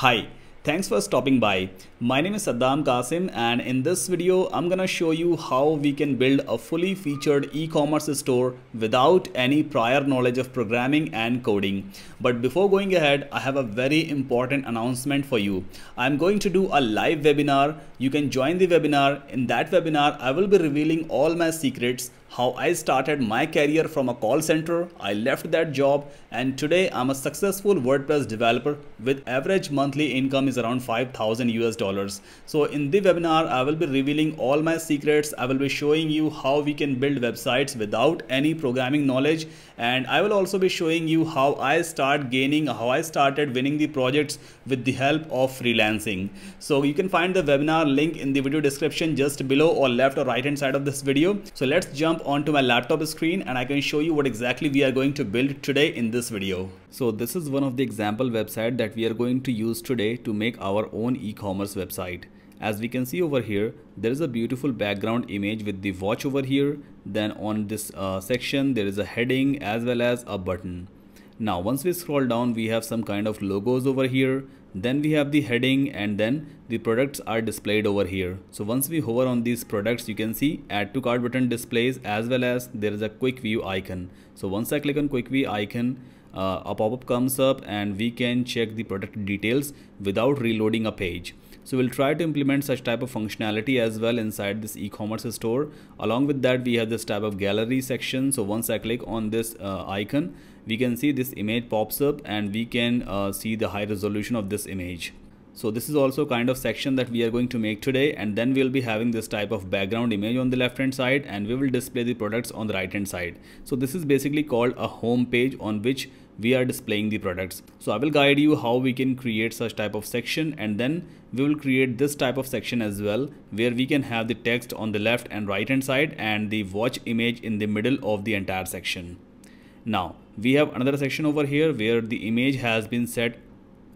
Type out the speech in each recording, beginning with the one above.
Hi, thanks for stopping by. My name is Saddam Kassim and in this video I'm gonna show you how we can build a fully featured e-commerce store without any prior knowledge of programming and coding. But before going ahead, I have a very important announcement for you. I'm going to do a live webinar. You can join the webinar. In that webinar, I will be revealing all my secrets how I started my career from a call center. I left that job and today I'm a successful WordPress developer with average monthly income is around 5000 US dollars. So in the webinar, I will be revealing all my secrets. I will be showing you how we can build websites without any programming knowledge. And I will also be showing you how I start gaining, how I started winning the projects with the help of freelancing. So you can find the webinar link in the video description just below or left or right hand side of this video. So let's jump onto my laptop screen and I can show you what exactly we are going to build today in this video. So this is one of the example website that we are going to use today to make our own e-commerce website. As we can see over here, there is a beautiful background image with the watch over here. Then on this uh, section, there is a heading as well as a button. Now, once we scroll down, we have some kind of logos over here. Then we have the heading and then the products are displayed over here. So once we hover on these products, you can see add to cart button displays as well as there is a quick view icon. So once I click on quick view icon, uh, a pop-up comes up and we can check the product details without reloading a page. So we'll try to implement such type of functionality as well inside this e-commerce store. Along with that, we have this type of gallery section. So once I click on this uh, icon, we can see this image pops up and we can uh, see the high resolution of this image. So this is also kind of section that we are going to make today and then we'll be having this type of background image on the left hand side and we will display the products on the right hand side. So this is basically called a home page on which we are displaying the products. So I will guide you how we can create such type of section and then we will create this type of section as well where we can have the text on the left and right hand side and the watch image in the middle of the entire section. Now we have another section over here where the image has been set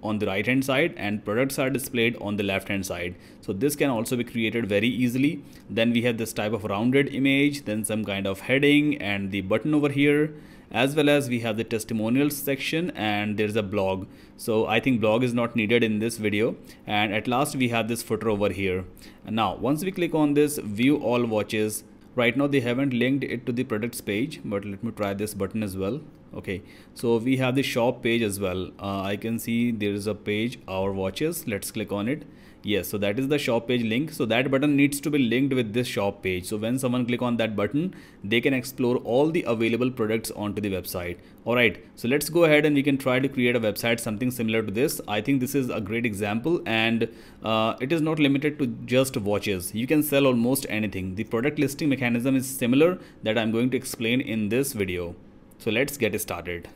on the right hand side and products are displayed on the left hand side. So this can also be created very easily. Then we have this type of rounded image then some kind of heading and the button over here as well as we have the testimonials section and there's a blog. So i think blog is not needed in this video. And at last we have this footer over here. And now once we click on this view all watches right now they haven't linked it to the products page but let me try this button as well okay so we have the shop page as well. Uh, i can see there is a page our watches. Let's click on it. Yes so that is the shop page link. So that button needs to be linked with this shop page. So when someone click on that button they can explore all the available products onto the website. All right so let's go ahead and we can try to create a website something similar to this. I think this is a great example and uh, it is not limited to just watches. You can sell almost anything. The product listing mechanism is similar that i'm going to explain in this video so let's get started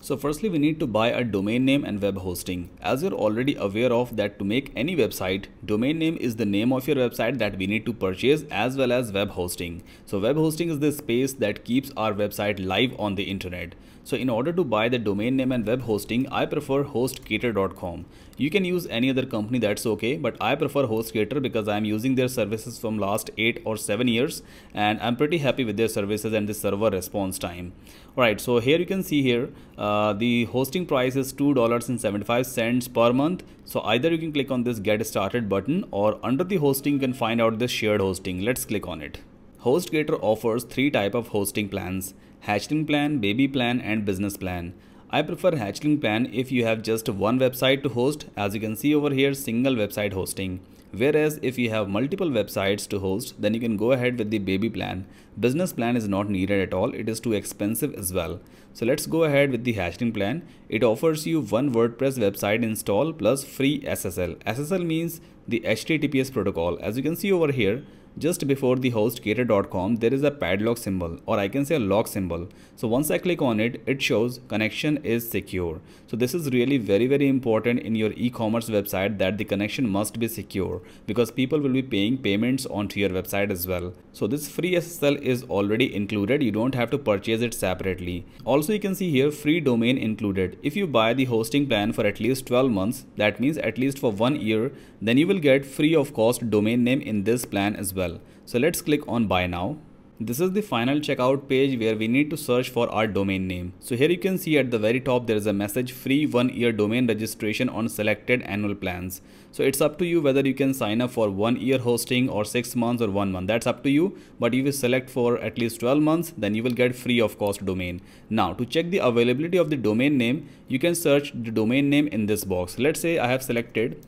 so firstly, we need to buy a domain name and web hosting. As you're already aware of that to make any website, domain name is the name of your website that we need to purchase as well as web hosting. So web hosting is the space that keeps our website live on the internet. So in order to buy the domain name and web hosting, I prefer hostgator.com. You can use any other company that's okay, but I prefer HostGator because I'm using their services from last 8 or 7 years and I'm pretty happy with their services and the server response time. Alright, so here you can see here, uh, the hosting price is $2.75 per month. So either you can click on this get started button or under the hosting you can find out this shared hosting. Let's click on it. HostGator offers three type of hosting plans, hatchling plan, baby plan and business plan. I prefer Hatchling plan if you have just one website to host as you can see over here single website hosting. Whereas if you have multiple websites to host then you can go ahead with the baby plan. Business plan is not needed at all it is too expensive as well. So let's go ahead with the Hatchling plan. It offers you one WordPress website install plus free SSL. SSL means the HTTPS protocol. As you can see over here just before the hostgator.com there is a padlock symbol or I can say a lock symbol. So once I click on it, it shows connection is secure. So this is really very very important in your e-commerce website that the connection must be secure because people will be paying payments onto your website as well. So this free SSL is already included. You don't have to purchase it separately. Also you can see here free domain included. If you buy the hosting plan for at least 12 months, that means at least for one year, then you will get free of cost domain name in this plan as well. So let's click on buy now. This is the final checkout page where we need to search for our domain name. So here you can see at the very top there is a message free one year domain registration on selected annual plans. So it's up to you whether you can sign up for one year hosting or six months or one month. That's up to you. But if you select for at least 12 months, then you will get free of cost domain. Now to check the availability of the domain name, you can search the domain name in this box. Let's say I have selected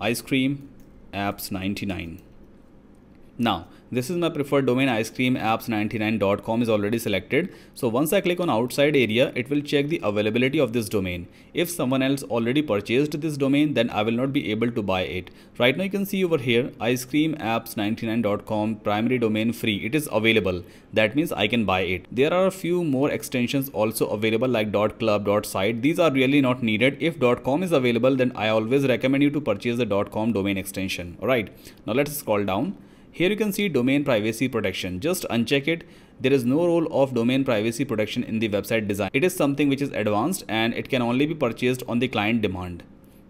ice cream apps 99. Now this is my preferred domain ice cream apps99.com is already selected. So once I click on outside area, it will check the availability of this domain. If someone else already purchased this domain, then I will not be able to buy it. Right now you can see over here ice cream apps99.com primary domain free. It is available. That means I can buy it. There are a few more extensions also available like .club, .site. These are really not needed. If .com is available, then I always recommend you to purchase the .com domain extension. Alright, now let's scroll down. Here you can see domain privacy protection. Just uncheck it. There is no role of domain privacy protection in the website design. It is something which is advanced and it can only be purchased on the client demand.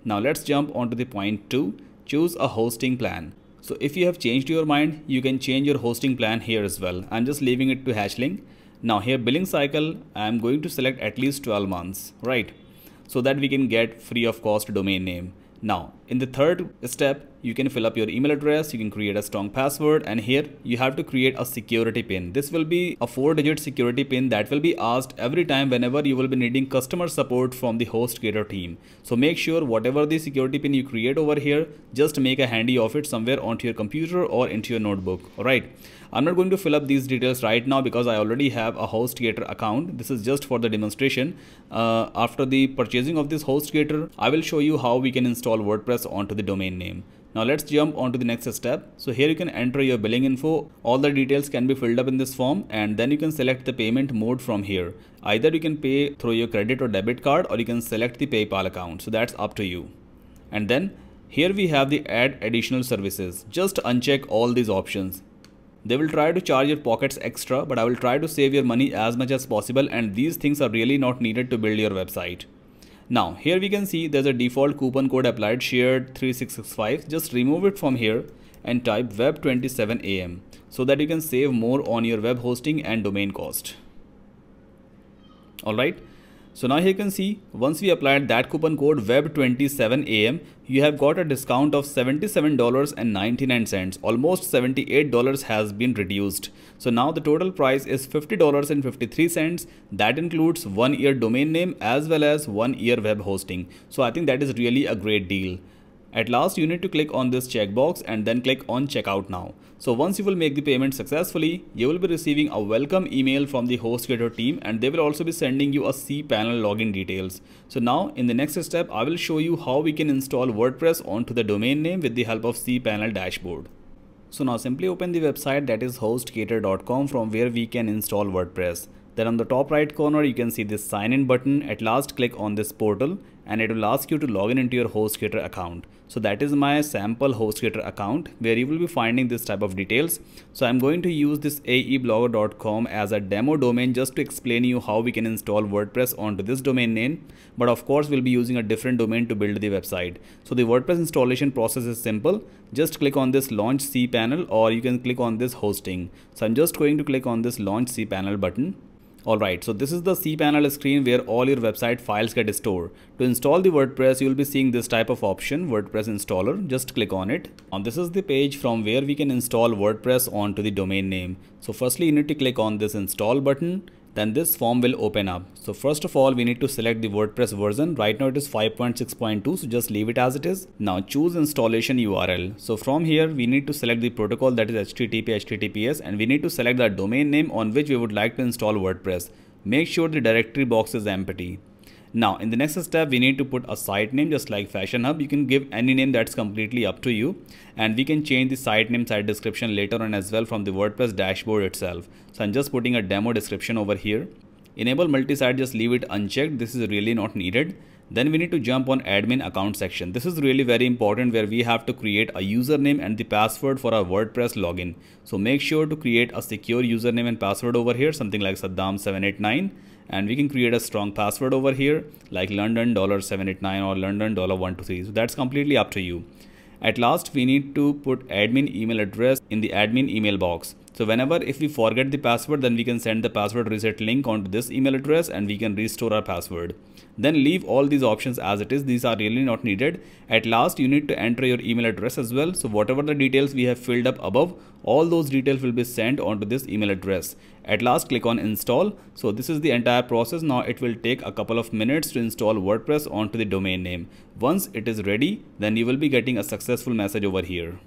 Now let's jump onto the point 2. Choose a hosting plan. So if you have changed your mind, you can change your hosting plan here as well. I'm just leaving it to Hatchling. Now here billing cycle, I'm going to select at least 12 months, right? So that we can get free of cost domain name. Now, in the third step, you can fill up your email address, you can create a strong password, and here you have to create a security pin. This will be a four digit security pin that will be asked every time whenever you will be needing customer support from the host HostGator team. So make sure whatever the security pin you create over here, just make a handy of it somewhere onto your computer or into your notebook. Alright. I'm not going to fill up these details right now because I already have a host HostGator account. This is just for the demonstration. Uh, after the purchasing of this host HostGator, I will show you how we can install WordPress onto the domain name. Now let's jump on to the next step. So here you can enter your billing info. All the details can be filled up in this form and then you can select the payment mode from here. Either you can pay through your credit or debit card or you can select the PayPal account. So that's up to you. And then here we have the add additional services. Just uncheck all these options. They will try to charge your pockets extra, but I will try to save your money as much as possible and these things are really not needed to build your website. Now here we can see there's a default coupon code applied shared 3665. Just remove it from here and type web27am so that you can save more on your web hosting and domain cost. Alright. So now here you can see once we applied that coupon code web27am, you have got a discount of $77.99. Almost $78 has been reduced. So now the total price is $50.53. That includes one year domain name as well as one year web hosting. So I think that is really a great deal. At last, you need to click on this checkbox and then click on checkout now. So once you will make the payment successfully, you will be receiving a welcome email from the HostGator team and they will also be sending you a cPanel login details. So now in the next step, I will show you how we can install WordPress onto the domain name with the help of cPanel dashboard. So now simply open the website that is hostgator.com from where we can install WordPress. Then on the top right corner, you can see this sign in button. At last click on this portal and it will ask you to log in into your HostGator account. So that is my sample HostGator account where you will be finding this type of details. So I'm going to use this aeblogger.com as a demo domain just to explain you how we can install WordPress onto this domain name. But of course, we'll be using a different domain to build the website. So the WordPress installation process is simple. Just click on this launch cPanel or you can click on this hosting. So I'm just going to click on this launch cPanel button Alright, so this is the cPanel screen where all your website files get stored. To install the WordPress, you will be seeing this type of option, WordPress installer. Just click on it. And this is the page from where we can install WordPress onto the domain name. So firstly, you need to click on this install button then this form will open up. So first of all, we need to select the WordPress version. Right now it is 5.6.2, so just leave it as it is. Now choose installation URL. So from here, we need to select the protocol that is HTTP, HTTPS, and we need to select the domain name on which we would like to install WordPress. Make sure the directory box is empty. Now in the next step we need to put a site name just like Fashion Hub. You can give any name that's completely up to you and we can change the site name site description later on as well from the WordPress dashboard itself. So I'm just putting a demo description over here. Enable multi-site just leave it unchecked. This is really not needed. Then we need to jump on admin account section. This is really very important where we have to create a username and the password for our WordPress login. So make sure to create a secure username and password over here, something like Saddam789 and we can create a strong password over here like london dollar 789 or london dollar 123 so that's completely up to you at last we need to put admin email address in the admin email box. So whenever if we forget the password, then we can send the password reset link onto this email address and we can restore our password. Then leave all these options as it is. These are really not needed. At last, you need to enter your email address as well. So whatever the details we have filled up above, all those details will be sent onto this email address. At last, click on install. So this is the entire process. Now it will take a couple of minutes to install WordPress onto the domain name. Once it is ready, then you will be getting a successful message over here.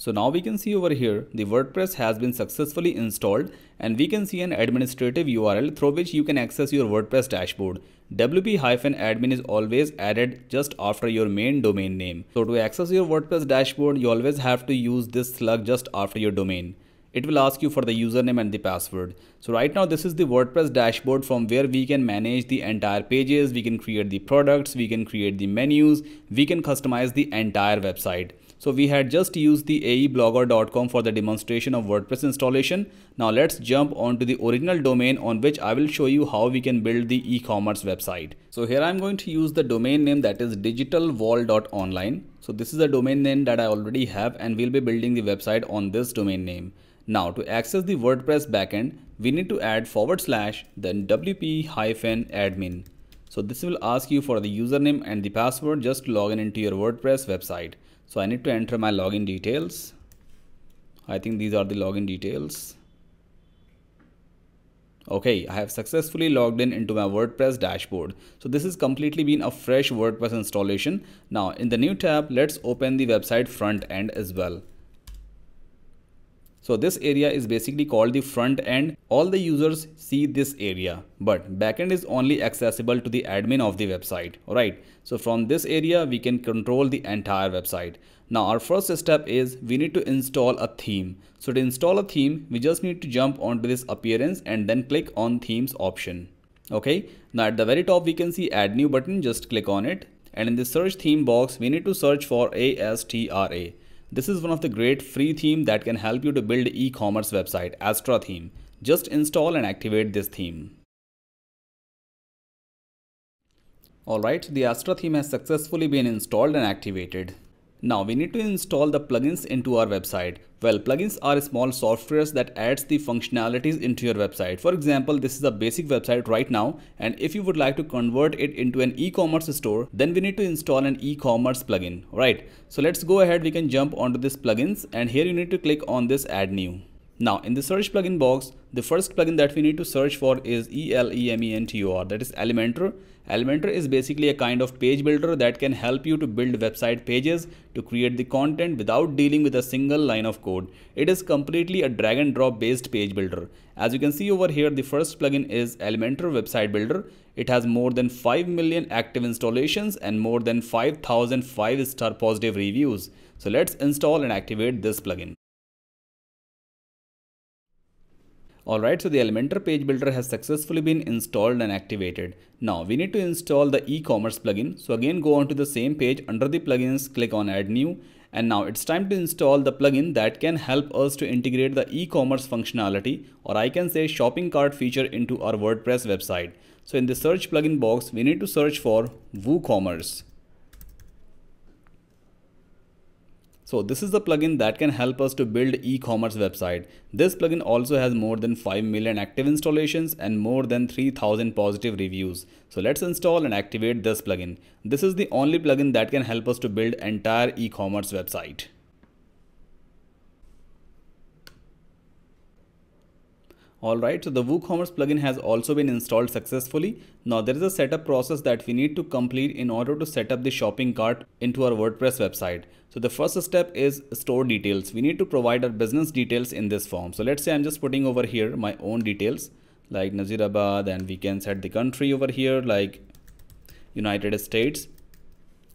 So now we can see over here, the WordPress has been successfully installed and we can see an administrative URL through which you can access your WordPress dashboard. WP-admin is always added just after your main domain name. So to access your WordPress dashboard, you always have to use this slug just after your domain. It will ask you for the username and the password. So right now this is the WordPress dashboard from where we can manage the entire pages, we can create the products, we can create the menus, we can customize the entire website. So we had just used the aeblogger.com for the demonstration of WordPress installation. Now let's jump onto the original domain on which I will show you how we can build the e-commerce website. So here I'm going to use the domain name that is digitalwall.online. So this is a domain name that I already have and we'll be building the website on this domain name. Now to access the WordPress backend, we need to add forward slash then wp hyphen admin. So this will ask you for the username and the password just to log in into your WordPress website. So I need to enter my login details. I think these are the login details. Okay, I have successfully logged in into my WordPress dashboard. So this has completely been a fresh WordPress installation. Now in the new tab, let's open the website front end as well. So this area is basically called the front end. All the users see this area, but backend is only accessible to the admin of the website. Alright, so from this area, we can control the entire website. Now our first step is we need to install a theme. So to install a theme, we just need to jump onto this appearance and then click on themes option. Okay, now at the very top, we can see add new button, just click on it. And in the search theme box, we need to search for ASTRA. This is one of the great free theme that can help you to build e-commerce website, Astra theme. Just install and activate this theme. Alright, the Astra theme has successfully been installed and activated. Now we need to install the plugins into our website. Well, plugins are small softwares that adds the functionalities into your website. For example, this is a basic website right now and if you would like to convert it into an e-commerce store, then we need to install an e-commerce plugin, right? So let's go ahead, we can jump onto this plugins and here you need to click on this add new. Now in the search plugin box, the first plugin that we need to search for is Elementor that is Elementor. Elementor is basically a kind of page builder that can help you to build website pages to create the content without dealing with a single line of code. It is completely a drag and drop based page builder. As you can see over here, the first plugin is Elementor website builder. It has more than 5 million active installations and more than 5000 5 star positive reviews. So let's install and activate this plugin. Alright, so the Elementor page builder has successfully been installed and activated. Now we need to install the e-commerce plugin. So again, go on to the same page under the plugins, click on add new. And now it's time to install the plugin that can help us to integrate the e-commerce functionality or I can say shopping cart feature into our WordPress website. So in the search plugin box, we need to search for WooCommerce. So this is the plugin that can help us to build e-commerce website. This plugin also has more than 5 million active installations and more than 3000 positive reviews. So let's install and activate this plugin. This is the only plugin that can help us to build entire e-commerce website. Alright, so the WooCommerce plugin has also been installed successfully. Now there is a setup process that we need to complete in order to set up the shopping cart into our WordPress website. So the first step is store details. We need to provide our business details in this form. So let's say I'm just putting over here my own details like Nazirabad and we can set the country over here like United States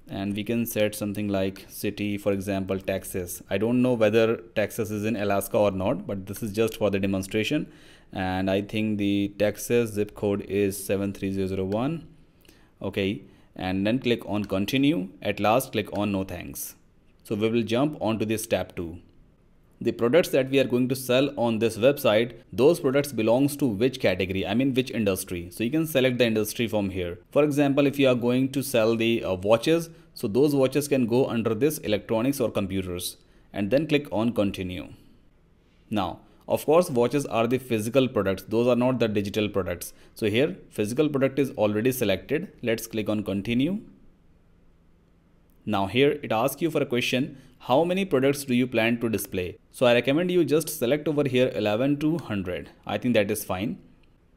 and we can set something like city for example Texas I don't know whether Texas is in Alaska or not but this is just for the demonstration and I think the Texas zip code is 73001 okay and then click on continue at last click on no thanks so we will jump onto this step 2 the products that we are going to sell on this website, those products belongs to which category, I mean which industry. So you can select the industry from here. For example, if you are going to sell the uh, watches, so those watches can go under this electronics or computers. and then click on continue. Now, of course, watches are the physical products. Those are not the digital products. So here physical product is already selected. Let's click on continue. Now here it asks you for a question, how many products do you plan to display? So I recommend you just select over here 11 to 100. I think that is fine.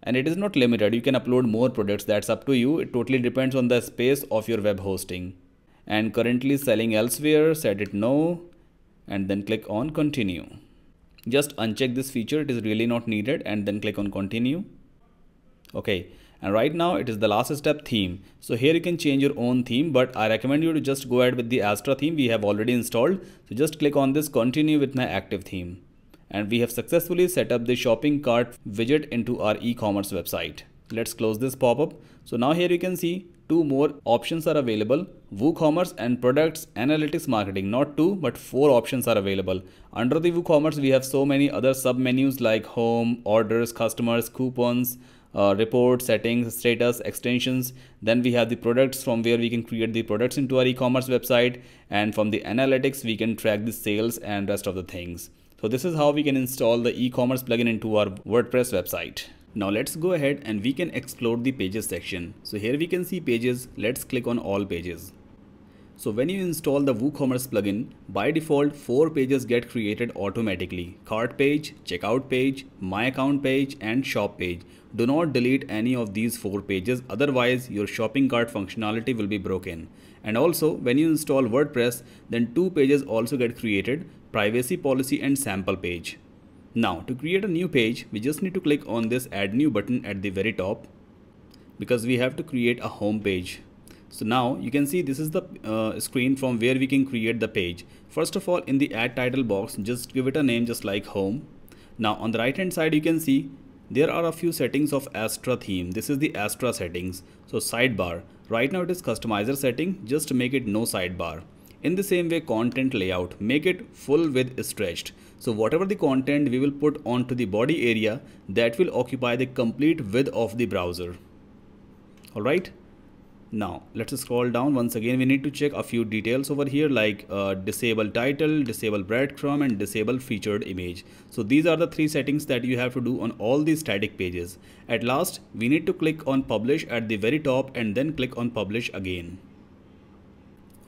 And it is not limited. You can upload more products. That's up to you. It totally depends on the space of your web hosting. And currently selling elsewhere, set it no, and then click on continue. Just uncheck this feature. It is really not needed and then click on continue. Okay and right now it is the last step theme so here you can change your own theme but i recommend you to just go ahead with the astra theme we have already installed so just click on this continue with my active theme and we have successfully set up the shopping cart widget into our e-commerce website let's close this pop-up so now here you can see two more options are available. Woocommerce and products analytics marketing not two but four options are available. Under the woocommerce we have so many other sub menus like home orders customers coupons uh, report settings status extensions. Then we have the products from where we can create the products into our e-commerce website. And from the analytics we can track the sales and rest of the things. So this is how we can install the e-commerce plugin into our wordpress website now let's go ahead and we can explore the pages section so here we can see pages let's click on all pages so when you install the WooCommerce plugin, by default, four pages get created automatically. Cart page, checkout page, my account page, and shop page. Do not delete any of these four pages, otherwise your shopping cart functionality will be broken. And also, when you install WordPress, then two pages also get created, privacy policy and sample page. Now, to create a new page, we just need to click on this add new button at the very top because we have to create a home page so now you can see this is the uh, screen from where we can create the page. First of all in the add title box just give it a name just like home. Now on the right hand side you can see there are a few settings of Astra theme. This is the Astra settings. So sidebar. Right now it is customizer setting. Just make it no sidebar. In the same way content layout. Make it full width stretched. So whatever the content we will put onto the body area that will occupy the complete width of the browser. Alright. Now let's scroll down once again we need to check a few details over here like uh, disable title, disable breadcrumb and disable featured image. So these are the three settings that you have to do on all these static pages. At last we need to click on publish at the very top and then click on publish again.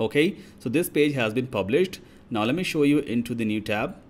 Okay so this page has been published. Now let me show you into the new tab.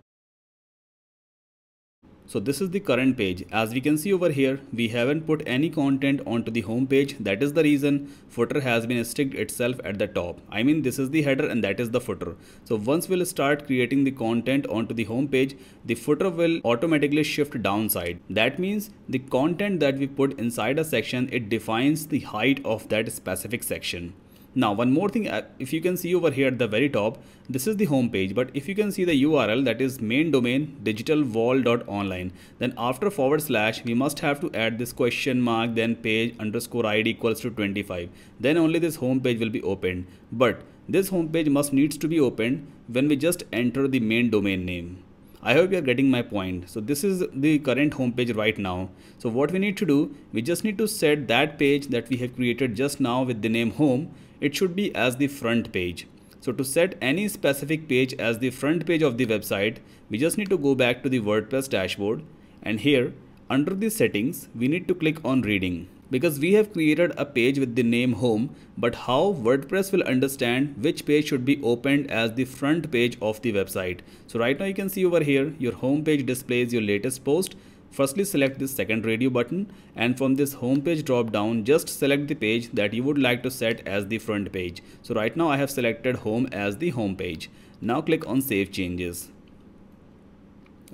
So this is the current page. As we can see over here, we haven't put any content onto the home page. That is the reason footer has been sticked itself at the top. I mean, this is the header and that is the footer. So once we'll start creating the content onto the home page, the footer will automatically shift downside. That means the content that we put inside a section, it defines the height of that specific section. Now one more thing, uh, if you can see over here at the very top, this is the home page. But if you can see the URL that is main domain digitalwall.online, then after forward slash, we must have to add this question mark, then page underscore ID equals to 25. Then only this home page will be opened. But this home page must needs to be opened when we just enter the main domain name. I hope you are getting my point. So this is the current home page right now. So what we need to do, we just need to set that page that we have created just now with the name home it should be as the front page. So to set any specific page as the front page of the website, we just need to go back to the WordPress dashboard and here under the settings, we need to click on reading because we have created a page with the name home but how WordPress will understand which page should be opened as the front page of the website. So right now you can see over here your home page displays your latest post Firstly select this second radio button and from this home page drop down just select the page that you would like to set as the front page. So right now I have selected home as the home page. Now click on save changes.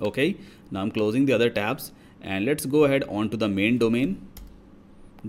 Okay, now I'm closing the other tabs and let's go ahead on to the main domain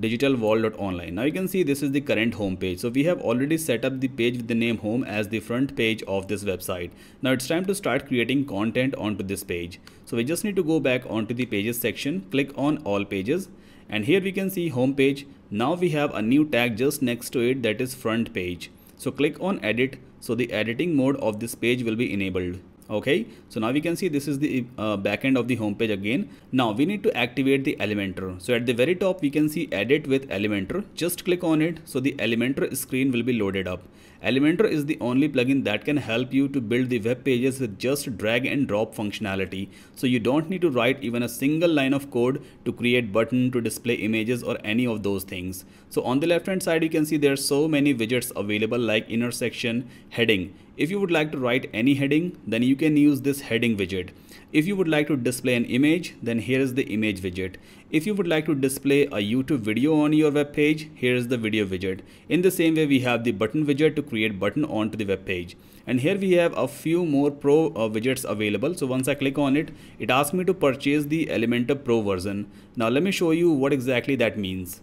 digitalwall.online. Now you can see this is the current home page. So we have already set up the page with the name home as the front page of this website. Now it's time to start creating content onto this page. So we just need to go back onto the pages section, click on all pages and here we can see home page. Now we have a new tag just next to it that is front page. So click on edit so the editing mode of this page will be enabled okay so now we can see this is the uh, backend of the home page again now we need to activate the elementor so at the very top we can see edit with elementor just click on it so the elementor screen will be loaded up Elementor is the only plugin that can help you to build the web pages with just drag and drop functionality. So you don't need to write even a single line of code to create button, to display images or any of those things. So on the left hand side, you can see there are so many widgets available like inner section, heading. If you would like to write any heading, then you can use this heading widget. If you would like to display an image, then here is the image widget. If you would like to display a YouTube video on your web page, here is the video widget. In the same way, we have the button widget to create button onto the web page. And here we have a few more pro uh, widgets available. So once I click on it, it asks me to purchase the Elementor Pro version. Now let me show you what exactly that means.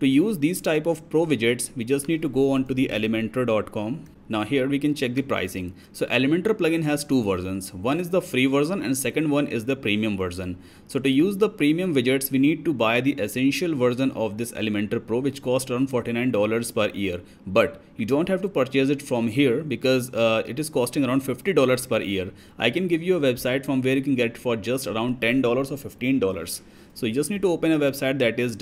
To use these type of pro widgets, we just need to go on to the elementor.com now here we can check the pricing. So Elementor plugin has two versions. One is the free version and second one is the premium version. So to use the premium widgets, we need to buy the essential version of this Elementor Pro which costs around $49 per year. But you don't have to purchase it from here because uh, it is costing around $50 per year. I can give you a website from where you can get it for just around $10 or $15. So you just need to open a website that is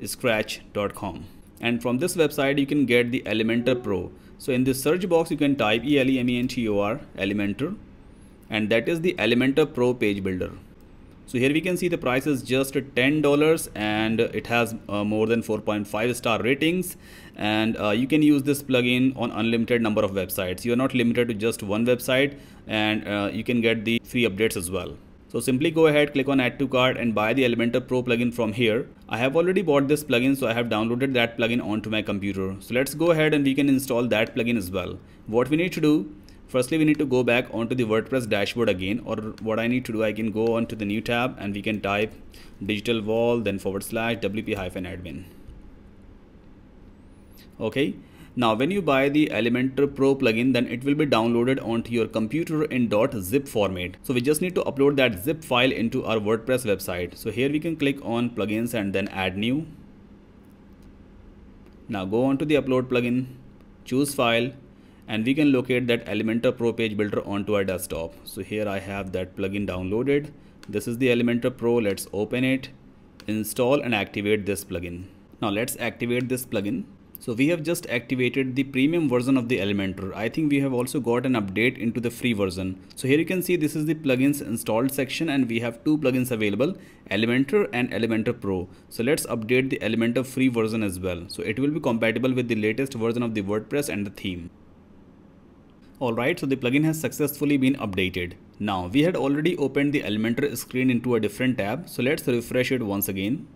wpscratch.com and from this website you can get the Elementor Pro. So in the search box, you can type E-L-E-M-E-N-T-O-R Elementor and that is the Elementor Pro page builder. So here we can see the price is just $10 and it has uh, more than 4.5 star ratings and uh, you can use this plugin on unlimited number of websites. You are not limited to just one website and uh, you can get the free updates as well. So simply go ahead, click on add to cart and buy the Elementor Pro plugin from here. I have already bought this plugin so I have downloaded that plugin onto my computer. So let's go ahead and we can install that plugin as well. What we need to do, firstly we need to go back onto the WordPress dashboard again or what I need to do, I can go onto the new tab and we can type digital wall then forward slash wp hyphen admin. Okay, now when you buy the Elementor Pro plugin then it will be downloaded onto your computer in .zip format. So we just need to upload that zip file into our WordPress website. So here we can click on plugins and then add new. Now go on to the upload plugin, choose file and we can locate that Elementor Pro page builder onto our desktop. So here I have that plugin downloaded. This is the Elementor Pro. Let's open it, install and activate this plugin. Now let's activate this plugin. So we have just activated the premium version of the Elementor. I think we have also got an update into the free version. So here you can see this is the plugins installed section and we have two plugins available, Elementor and Elementor Pro. So let's update the Elementor free version as well. So it will be compatible with the latest version of the WordPress and the theme. Alright, so the plugin has successfully been updated. Now we had already opened the Elementor screen into a different tab. So let's refresh it once again.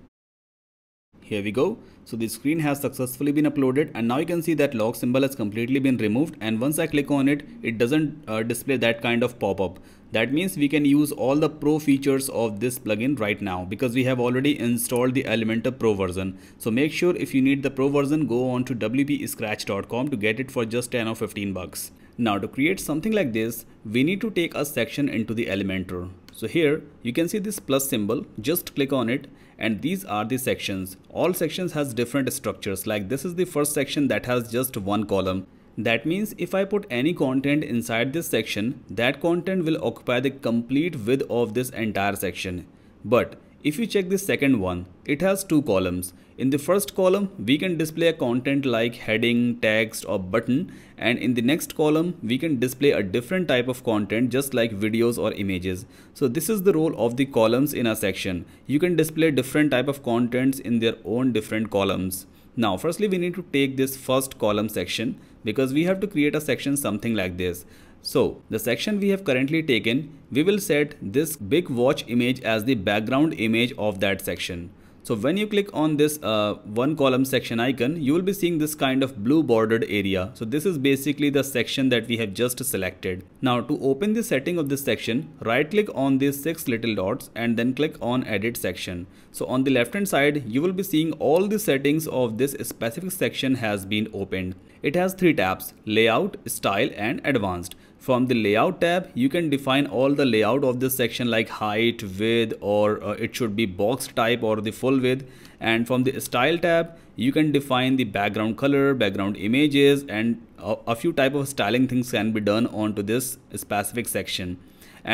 Here we go. So the screen has successfully been uploaded and now you can see that lock symbol has completely been removed and once I click on it, it doesn't uh, display that kind of pop-up. That means we can use all the pro features of this plugin right now because we have already installed the Elementor Pro version. So make sure if you need the pro version, go on to wpscratch.com to get it for just 10 or 15 bucks. Now to create something like this, we need to take a section into the Elementor. So here you can see this plus symbol, just click on it and these are the sections. All sections has different structures like this is the first section that has just one column. That means if I put any content inside this section, that content will occupy the complete width of this entire section. But if you check the second one, it has two columns. In the first column, we can display a content like heading, text or button and in the next column, we can display a different type of content just like videos or images. So this is the role of the columns in a section. You can display different type of contents in their own different columns. Now firstly we need to take this first column section because we have to create a section something like this. So the section we have currently taken, we will set this big watch image as the background image of that section. So when you click on this uh, one column section icon, you will be seeing this kind of blue bordered area. So this is basically the section that we have just selected. Now to open the setting of this section, right click on these six little dots and then click on edit section. So on the left hand side, you will be seeing all the settings of this specific section has been opened. It has three tabs, layout, style and advanced. From the layout tab, you can define all the layout of this section like height, width, or uh, it should be box type or the full width. And from the style tab, you can define the background color, background images, and a, a few type of styling things can be done onto this specific section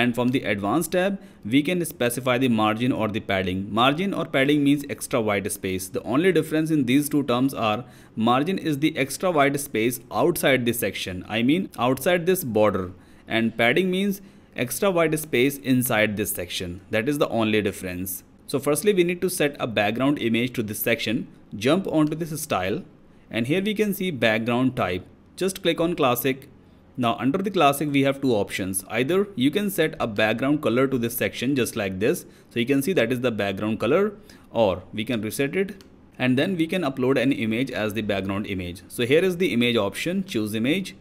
and from the advanced tab we can specify the margin or the padding. Margin or padding means extra wide space. The only difference in these two terms are margin is the extra wide space outside this section. I mean outside this border and padding means extra wide space inside this section. That is the only difference. So firstly we need to set a background image to this section, jump onto this style and here we can see background type. Just click on classic. Now under the classic we have two options. Either you can set a background color to this section just like this. So you can see that is the background color or we can reset it and then we can upload an image as the background image. So here is the image option, choose image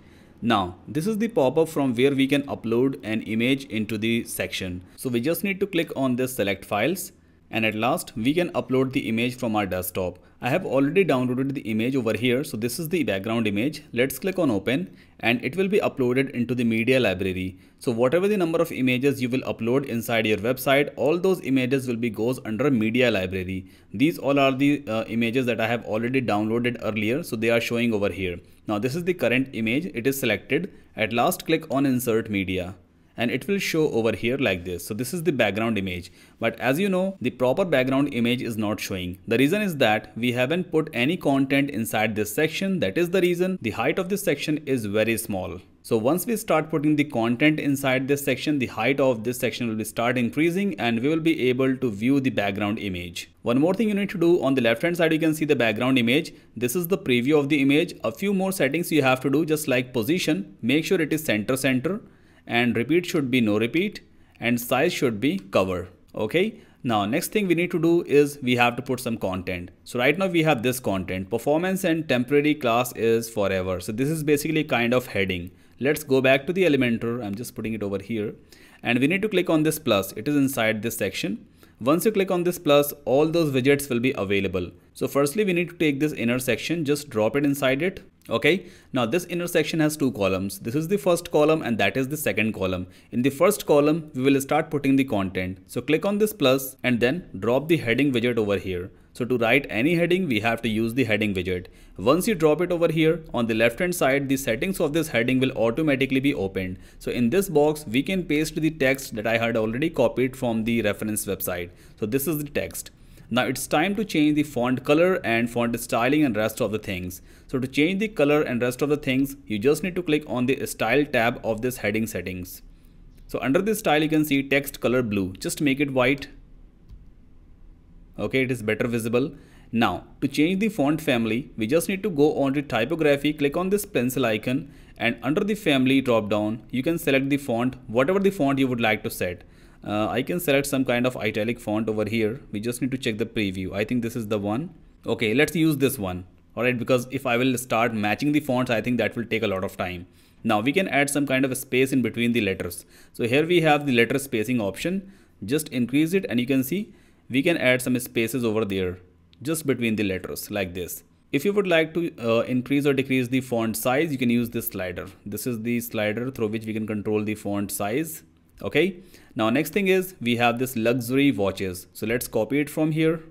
now, this is the pop-up from where we can upload an image into the section. So we just need to click on this select files and at last we can upload the image from our desktop. I have already downloaded the image over here. So this is the background image. Let's click on open and it will be uploaded into the media library. So whatever the number of images you will upload inside your website, all those images will be goes under media library. These all are the uh, images that I have already downloaded earlier. So they are showing over here. Now this is the current image. It is selected. At last click on insert media and it will show over here like this. So this is the background image. But as you know, the proper background image is not showing. The reason is that we haven't put any content inside this section. That is the reason the height of this section is very small. So once we start putting the content inside this section, the height of this section will start increasing and we will be able to view the background image. One more thing you need to do on the left hand side, you can see the background image. This is the preview of the image. A few more settings you have to do just like position. Make sure it is center center and repeat should be no repeat and size should be cover okay? Now next thing we need to do is we have to put some content. So right now we have this content. Performance and temporary class is forever. So this is basically kind of heading. Let's go back to the elementor. I'm just putting it over here. And we need to click on this plus. It is inside this section. Once you click on this plus, all those widgets will be available. So firstly, we need to take this inner section, just drop it inside it. Okay, now this inner section has two columns. This is the first column and that is the second column. In the first column, we will start putting the content. So click on this plus and then drop the heading widget over here. So to write any heading, we have to use the heading widget. Once you drop it over here, on the left hand side, the settings of this heading will automatically be opened. So in this box, we can paste the text that I had already copied from the reference website. So this is the text. Now it's time to change the font color and font styling and rest of the things. So to change the color and rest of the things, you just need to click on the style tab of this heading settings. So under this style, you can see text color blue. Just make it white okay it is better visible now to change the font family we just need to go on to typography click on this pencil icon and under the family drop down you can select the font whatever the font you would like to set uh, I can select some kind of italic font over here. We just need to check the preview. I think this is the one. Okay let's use this one. Alright because if I will start matching the fonts I think that will take a lot of time. Now we can add some kind of a space in between the letters. So here we have the letter spacing option. Just increase it and you can see we can add some spaces over there just between the letters like this. If you would like to uh, increase or decrease the font size, you can use this slider. This is the slider through which we can control the font size. Okay. Now next thing is we have this luxury watches. So let's copy it from here.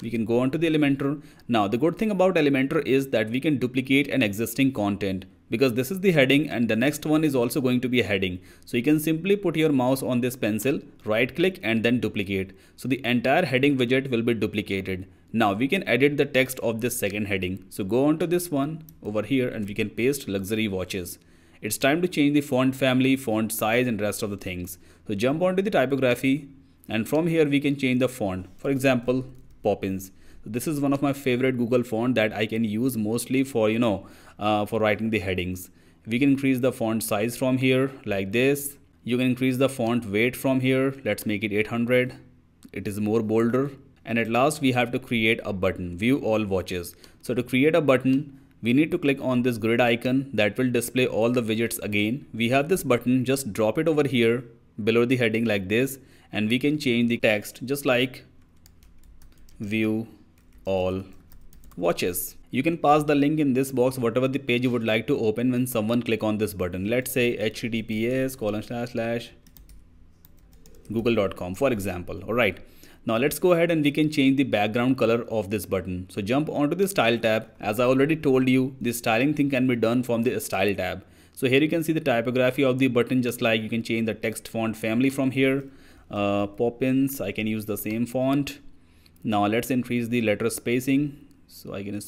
We can go on to the Elementor. Now the good thing about Elementor is that we can duplicate an existing content because this is the heading and the next one is also going to be a heading. So you can simply put your mouse on this pencil, right click and then duplicate. So the entire heading widget will be duplicated. Now we can edit the text of this second heading. So go on to this one over here and we can paste luxury watches. It's time to change the font family, font size and rest of the things. So jump onto the typography and from here we can change the font. For example, Poppins. This is one of my favorite google font that i can use mostly for you know uh, for writing the headings. We can increase the font size from here like this. You can increase the font weight from here. Let's make it 800 it is more bolder. And at last we have to create a button. View all watches. So to create a button we need to click on this grid icon that will display all the widgets again we have this button just drop it over here below the heading like this and we can change the text just like view all watches. You can pass the link in this box whatever the page you would like to open when someone click on this button. Let's say https colon slash slash google.com for example. Alright. Now let's go ahead and we can change the background color of this button. So jump onto the style tab. As I already told you, the styling thing can be done from the style tab. so here you can see the typography of the button just like you can change the text font family from here uh, Poppins I can use the same font now let's increase the letter spacing so I can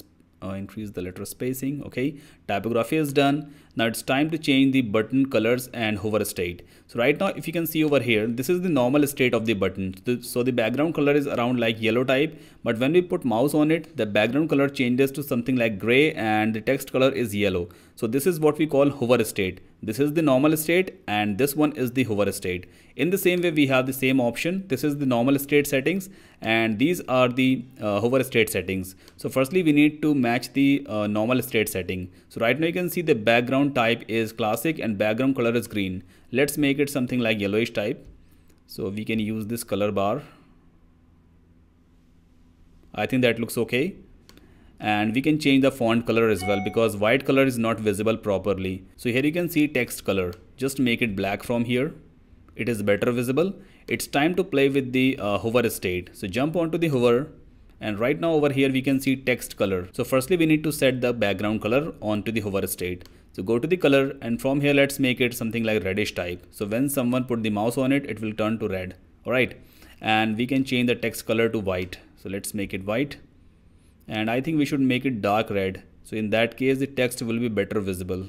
uh, increase the letter spacing okay? Typography is done. Now it's time to change the button colors and hover state. So right now if you can see over here this is the normal state of the button. So the background color is around like yellow type but when we put mouse on it the background color changes to something like gray and the text color is yellow. So this is what we call hover state this is the normal state and this one is the hover state. In the same way we have the same option. This is the normal state settings and these are the uh, hover state settings. So firstly we need to match the uh, normal state setting. So right now you can see the background type is classic and background color is green. Let's make it something like yellowish type. So we can use this color bar. I think that looks okay and we can change the font color as well because white color is not visible properly. So here you can see text color. Just make it black from here. It is better visible. It's time to play with the uh, hover state. So jump onto the hover. And right now over here we can see text color. So firstly we need to set the background color onto the hover state. So go to the color and from here let's make it something like reddish type. So when someone put the mouse on it it will turn to red. All right and we can change the text color to white. So let's make it white and I think we should make it dark red so in that case the text will be better visible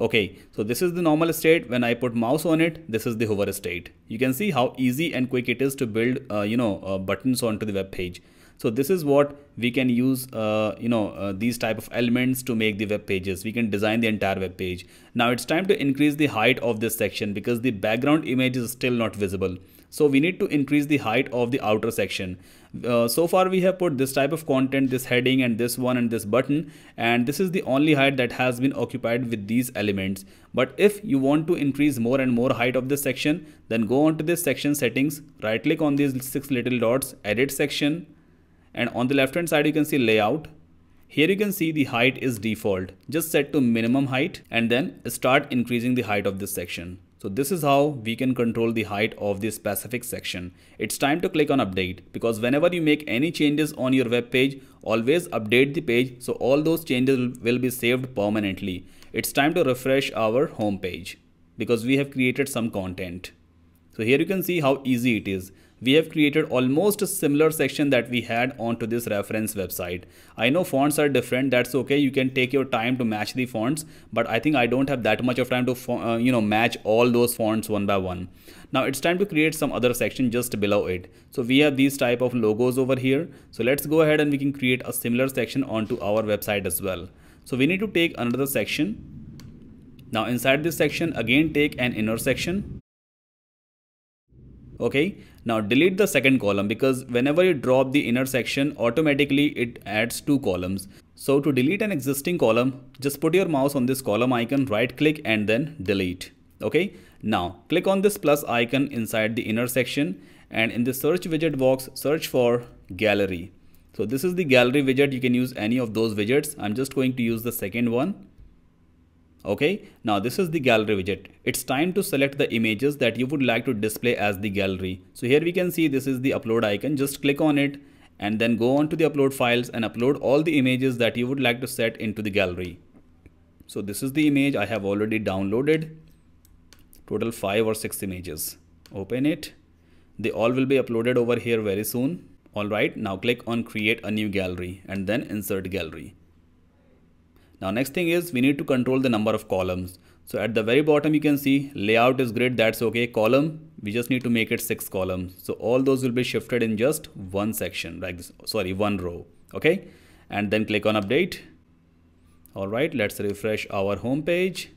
Okay, so this is the normal state. When I put mouse on it, this is the hover state. You can see how easy and quick it is to build, uh, you know, uh, buttons onto the web page. So this is what we can use, uh, you know, uh, these type of elements to make the web pages. We can design the entire web page. Now it's time to increase the height of this section because the background image is still not visible. So we need to increase the height of the outer section. Uh, so far we have put this type of content, this heading and this one and this button and this is the only height that has been occupied with these elements. But if you want to increase more and more height of this section, then go on to this section settings, right click on these six little dots, edit section and on the left hand side you can see layout. Here you can see the height is default. Just set to minimum height and then start increasing the height of this section. So this is how we can control the height of this specific section. It's time to click on update because whenever you make any changes on your web page, always update the page so all those changes will be saved permanently. It's time to refresh our home page because we have created some content. So here you can see how easy it is we have created almost a similar section that we had onto this reference website. I know fonts are different. That's okay. You can take your time to match the fonts, but I think I don't have that much of time to, uh, you know, match all those fonts one by one. Now it's time to create some other section just below it. So we have these type of logos over here. So let's go ahead and we can create a similar section onto our website as well. So we need to take another section. Now inside this section, again take an inner section okay now delete the second column because whenever you drop the inner section automatically it adds two columns. So to delete an existing column just put your mouse on this column icon right click and then delete. Okay now click on this plus icon inside the inner section and in the search widget box search for gallery. So this is the gallery widget. You can use any of those widgets. I'm just going to use the second one Okay, now this is the gallery widget. It's time to select the images that you would like to display as the gallery. So here we can see this is the upload icon. Just click on it and then go on to the upload files and upload all the images that you would like to set into the gallery. So this is the image I have already downloaded. Total five or six images. Open it. They all will be uploaded over here very soon. Alright, now click on create a new gallery and then insert gallery. Now next thing is we need to control the number of columns. So at the very bottom you can see layout is grid that's okay column we just need to make it six columns. So all those will be shifted in just one section like this sorry one row okay and then click on update. All right let's refresh our home page.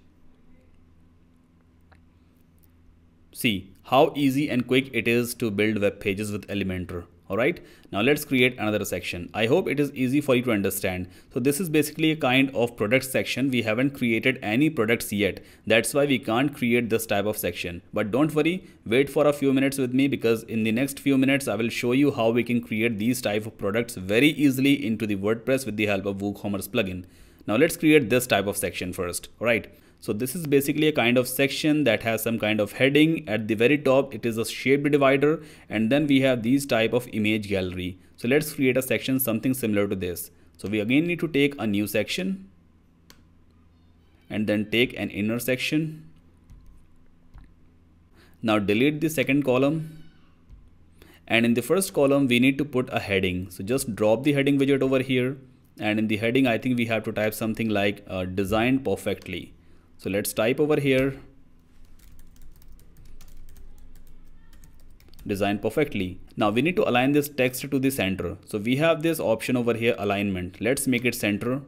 See how easy and quick it is to build web pages with Elementor all right? Now let's create another section. I hope it is easy for you to understand. So this is basically a kind of product section. We haven't created any products yet. That's why we can't create this type of section. But don't worry. Wait for a few minutes with me because in the next few minutes i will show you how we can create these type of products very easily into the wordpress with the help of woocommerce plugin. Now let's create this type of section first. All right so this is basically a kind of section that has some kind of heading at the very top. It is a shaped divider and then we have these type of image gallery. So let's create a section something similar to this. So we again need to take a new section and then take an inner section. Now delete the second column and in the first column we need to put a heading so just drop the heading widget over here and in the heading I think we have to type something like uh, designed perfectly so let's type over here. Designed perfectly. Now we need to align this text to the center. So we have this option over here alignment. Let's make it center.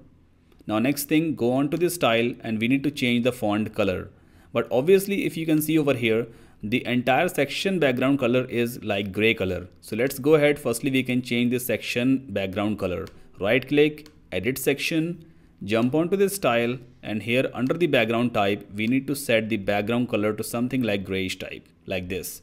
Now next thing go on to the style and we need to change the font color. But obviously if you can see over here the entire section background color is like gray color. So let's go ahead. Firstly, we can change the section background color. Right click, edit section, jump onto the style and here under the background type, we need to set the background color to something like grayish type like this.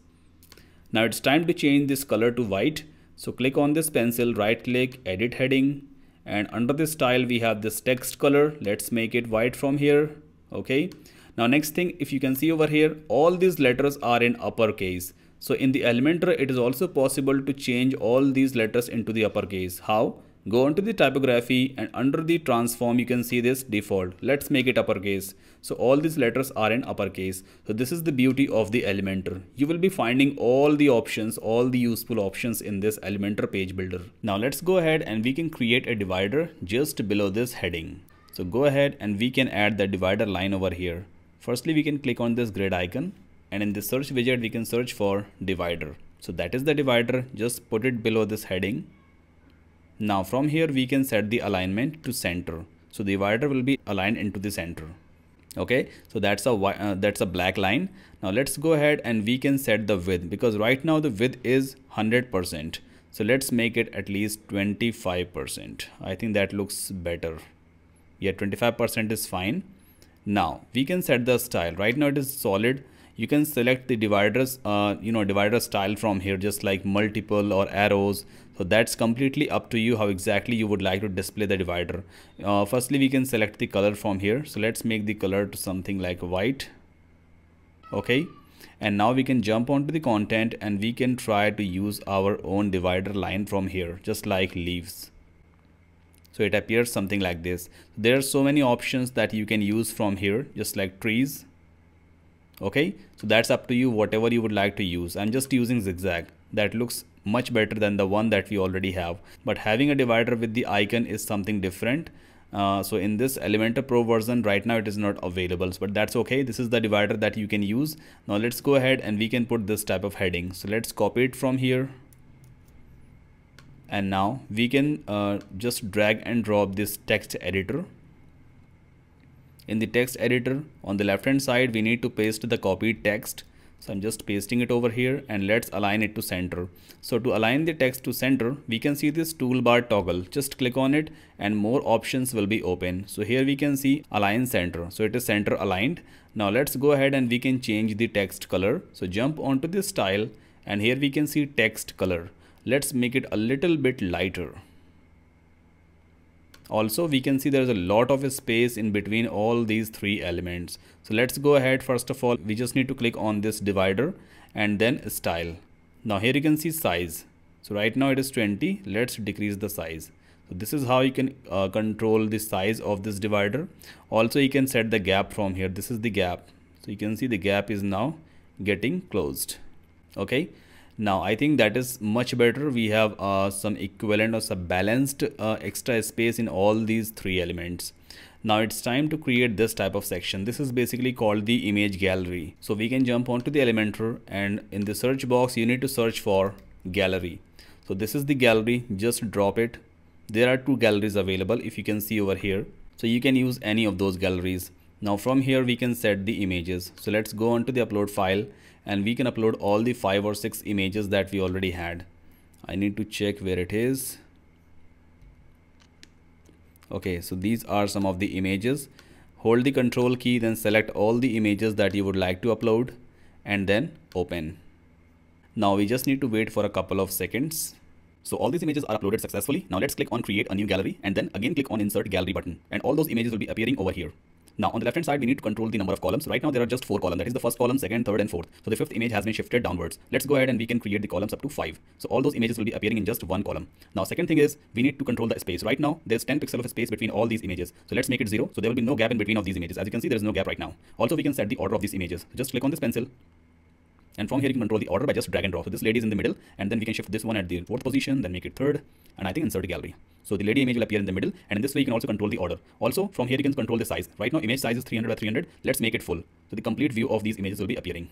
Now it's time to change this color to white. So click on this pencil, right click, edit heading and under this style we have this text color. Let's make it white from here. Okay. Now next thing, if you can see over here, all these letters are in uppercase. So in the Elementor, it is also possible to change all these letters into the uppercase. How? Go onto the typography and under the transform, you can see this default. Let's make it uppercase. So all these letters are in uppercase. So this is the beauty of the Elementor. You will be finding all the options, all the useful options in this Elementor page builder. Now let's go ahead and we can create a divider just below this heading. So go ahead and we can add the divider line over here. Firstly, we can click on this grid icon and in the search widget, we can search for divider. So that is the divider. Just put it below this heading. Now from here, we can set the alignment to center. So the divider will be aligned into the center. Okay, so that's a uh, that's a black line. Now let's go ahead and we can set the width because right now the width is 100%. So let's make it at least 25%. I think that looks better. Yeah, 25% is fine. Now we can set the style. Right now it is solid. You can select the dividers, uh, you know, divider style from here, just like multiple or arrows. So that's completely up to you how exactly you would like to display the divider. Uh, firstly, we can select the color from here. So let's make the color to something like white. Okay. And now we can jump onto the content and we can try to use our own divider line from here, just like leaves so it appears something like this there are so many options that you can use from here just like trees okay so that's up to you whatever you would like to use i'm just using zigzag that looks much better than the one that we already have. But having a divider with the icon is something different. Uh, so in this Elementor Pro version right now it is not available but that's okay. This is the divider that you can use. Now let's go ahead and we can put this type of heading. So let's copy it from here. And now we can uh, just drag and drop this text editor. In the text editor on the left hand side we need to paste the copied text so I'm just pasting it over here and let's align it to center. So to align the text to center, we can see this toolbar toggle. Just click on it and more options will be open. So here we can see align center. So it is center aligned. Now let's go ahead and we can change the text color. So jump onto this style and here we can see text color let's make it a little bit lighter also we can see there's a lot of space in between all these three elements. So let's go ahead. First of all we just need to click on this divider and then style. Now here you can see size. So right now it is 20 let's decrease the size. So this is how you can uh, control the size of this divider. Also you can set the gap from here. This is the gap. So you can see the gap is now getting closed. Okay now I think that is much better. We have uh, some equivalent or some balanced uh, extra space in all these three elements. Now it's time to create this type of section. This is basically called the image gallery. So we can jump onto the Elementor and in the search box, you need to search for gallery. So this is the gallery, just drop it. There are two galleries available if you can see over here. So you can use any of those galleries. Now from here we can set the images. So let's go on to the upload file and we can upload all the five or six images that we already had. I need to check where it is. Okay, so these are some of the images. Hold the control key, then select all the images that you would like to upload and then open. Now we just need to wait for a couple of seconds. So all these images are uploaded successfully. Now let's click on create a new gallery and then again click on insert gallery button and all those images will be appearing over here. Now on the left hand side, we need to control the number of columns. Right now there are just four columns. That is the first column, second, third and fourth. So the fifth image has been shifted downwards. Let's go ahead and we can create the columns up to five. So all those images will be appearing in just one column. Now second thing is we need to control the space. Right now there's 10 pixel of space between all these images. So let's make it zero. So there will be no gap in between of these images. As you can see, there is no gap right now. Also we can set the order of these images. Just click on this pencil and from here you can control the order by just drag and drop. So this lady is in the middle and then we can shift this one at the fourth position, then make it third and I think insert a gallery. So the lady image will appear in the middle and in this way you can also control the order. Also from here you can control the size. Right now image size is 300 by 300. Let's make it full. So the complete view of these images will be appearing.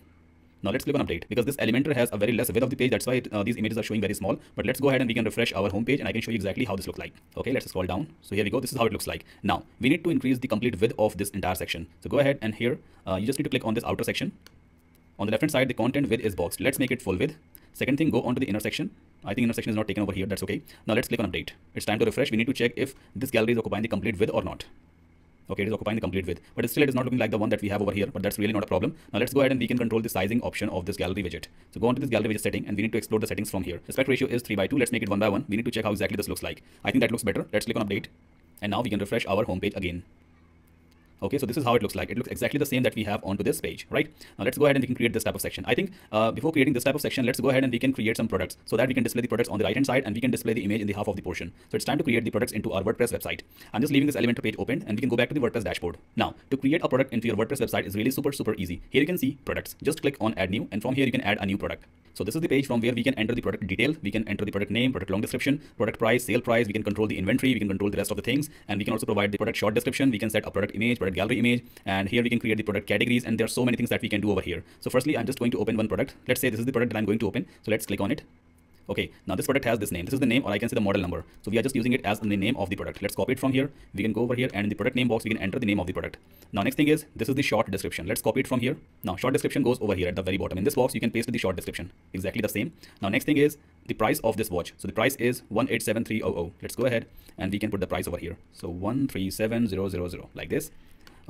Now let's click on update because this Elementor has a very less width of the page. That's why it, uh, these images are showing very small. But let's go ahead and we can refresh our home page and I can show you exactly how this looks like. Okay, let's scroll down. So here we go. This is how it looks like. Now we need to increase the complete width of this entire section. So go ahead and here uh, you just need to click on this outer section. On the left hand side, the content width is boxed. Let's make it full width. Second thing, go onto the inner section. I think inner section is not taken over here. That's okay. Now let's click on update. It's time to refresh. We need to check if this gallery is occupying the complete width or not. Okay, it is occupying the complete width, but still it is not looking like the one that we have over here, but that's really not a problem. Now let's go ahead and we can control the sizing option of this gallery widget. So go onto this gallery widget setting and we need to explore the settings from here. Aspect ratio is 3 by 2. Let's make it 1 by 1. We need to check how exactly this looks like. I think that looks better. Let's click on update. And now we can refresh our homepage again. Okay, so this is how it looks like. It looks exactly the same that we have onto this page, right? Now let's go ahead and we can create this type of section. I think uh, before creating this type of section, let's go ahead and we can create some products so that we can display the products on the right hand side and we can display the image in the half of the portion. So it's time to create the products into our WordPress website. I'm just leaving this Elementor page open and we can go back to the WordPress dashboard. Now to create a product into your WordPress website is really super, super easy. Here you can see products. Just click on add new and from here you can add a new product. So this is the page from where we can enter the product detail. We can enter the product name, product long description, product price, sale price. We can control the inventory. We can control the rest of the things. And we can also provide the product short description. We can set a product image, product gallery image. And here we can create the product categories. And there are so many things that we can do over here. So firstly, I'm just going to open one product. Let's say this is the product that I'm going to open. So let's click on it. Okay, now this product has this name. This is the name or I can say the model number. So we are just using it as the name of the product. Let's copy it from here. We can go over here and in the product name box, we can enter the name of the product. Now next thing is, this is the short description. Let's copy it from here. Now short description goes over here at the very bottom. In this box, you can paste the short description. Exactly the same. Now next thing is the price of this watch. So the price is 187300. Let's go ahead and we can put the price over here. So 137000 like this.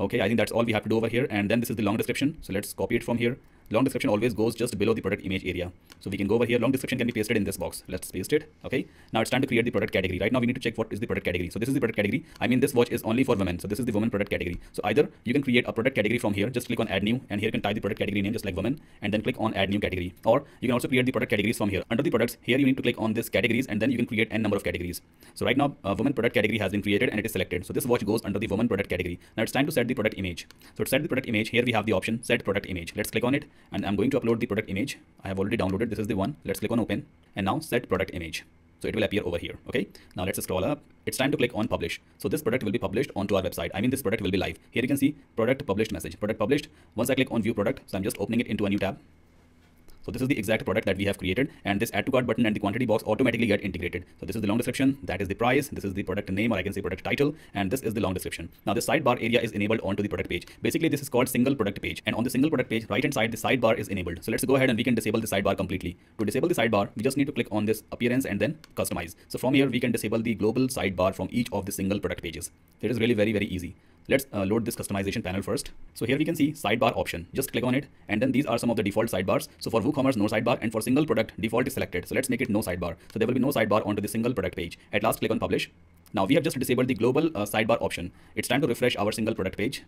Okay, I think that's all we have to do over here. And then this is the long description. So let's copy it from here long description always goes just below the product image area. So we can go over here. Long description can be pasted in this box. Let's paste it. Okay. Now it's time to create the product category. Right now we need to check what is the product category. So this is the product category. I mean, this watch is only for women. So this is the woman product category. So either you can create a product category from here. Just click on add new and here you can type the product category name just like woman and then click on add new category. Or you can also create the product categories from here. Under the products, here you need to click on this categories and then you can create n number of categories. So right now, a woman product category has been created and it is selected. So this watch goes under the woman product category. Now it's time to set the product image. So to set the product image, here we have the option set product image. Let's click on it and I'm going to upload the product image. I have already downloaded. This is the one. Let's click on open and now set product image. So it will appear over here. Okay. Now let's scroll up. It's time to click on publish. So this product will be published onto our website. I mean, this product will be live. Here you can see product published message, product published. Once I click on view product, so I'm just opening it into a new tab. So this is the exact product that we have created and this add to cart button and the quantity box automatically get integrated. So this is the long description, that is the price, this is the product name or I can say product title and this is the long description. Now the sidebar area is enabled onto the product page. Basically this is called single product page and on the single product page right hand side the sidebar is enabled. So let's go ahead and we can disable the sidebar completely. To disable the sidebar we just need to click on this appearance and then customize. So from here we can disable the global sidebar from each of the single product pages. It is really very very easy. Let's uh, load this customization panel first. So here we can see sidebar option. Just click on it. And then these are some of the default sidebars. So for WooCommerce, no sidebar. And for single product, default is selected. So let's make it no sidebar. So there will be no sidebar onto the single product page. At last, click on publish. Now we have just disabled the global uh, sidebar option. It's time to refresh our single product page.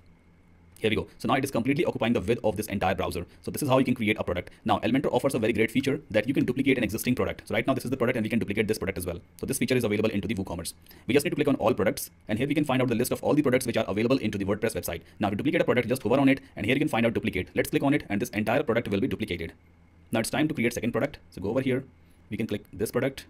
Here we go. So now it is completely occupying the width of this entire browser. So this is how you can create a product. Now Elementor offers a very great feature that you can duplicate an existing product. So right now this is the product and we can duplicate this product as well. So this feature is available into the WooCommerce. We just need to click on all products and here we can find out the list of all the products which are available into the WordPress website. Now to duplicate a product, just hover on it and here you can find out duplicate. Let's click on it and this entire product will be duplicated. Now it's time to create second product. So go over here. We can click this product.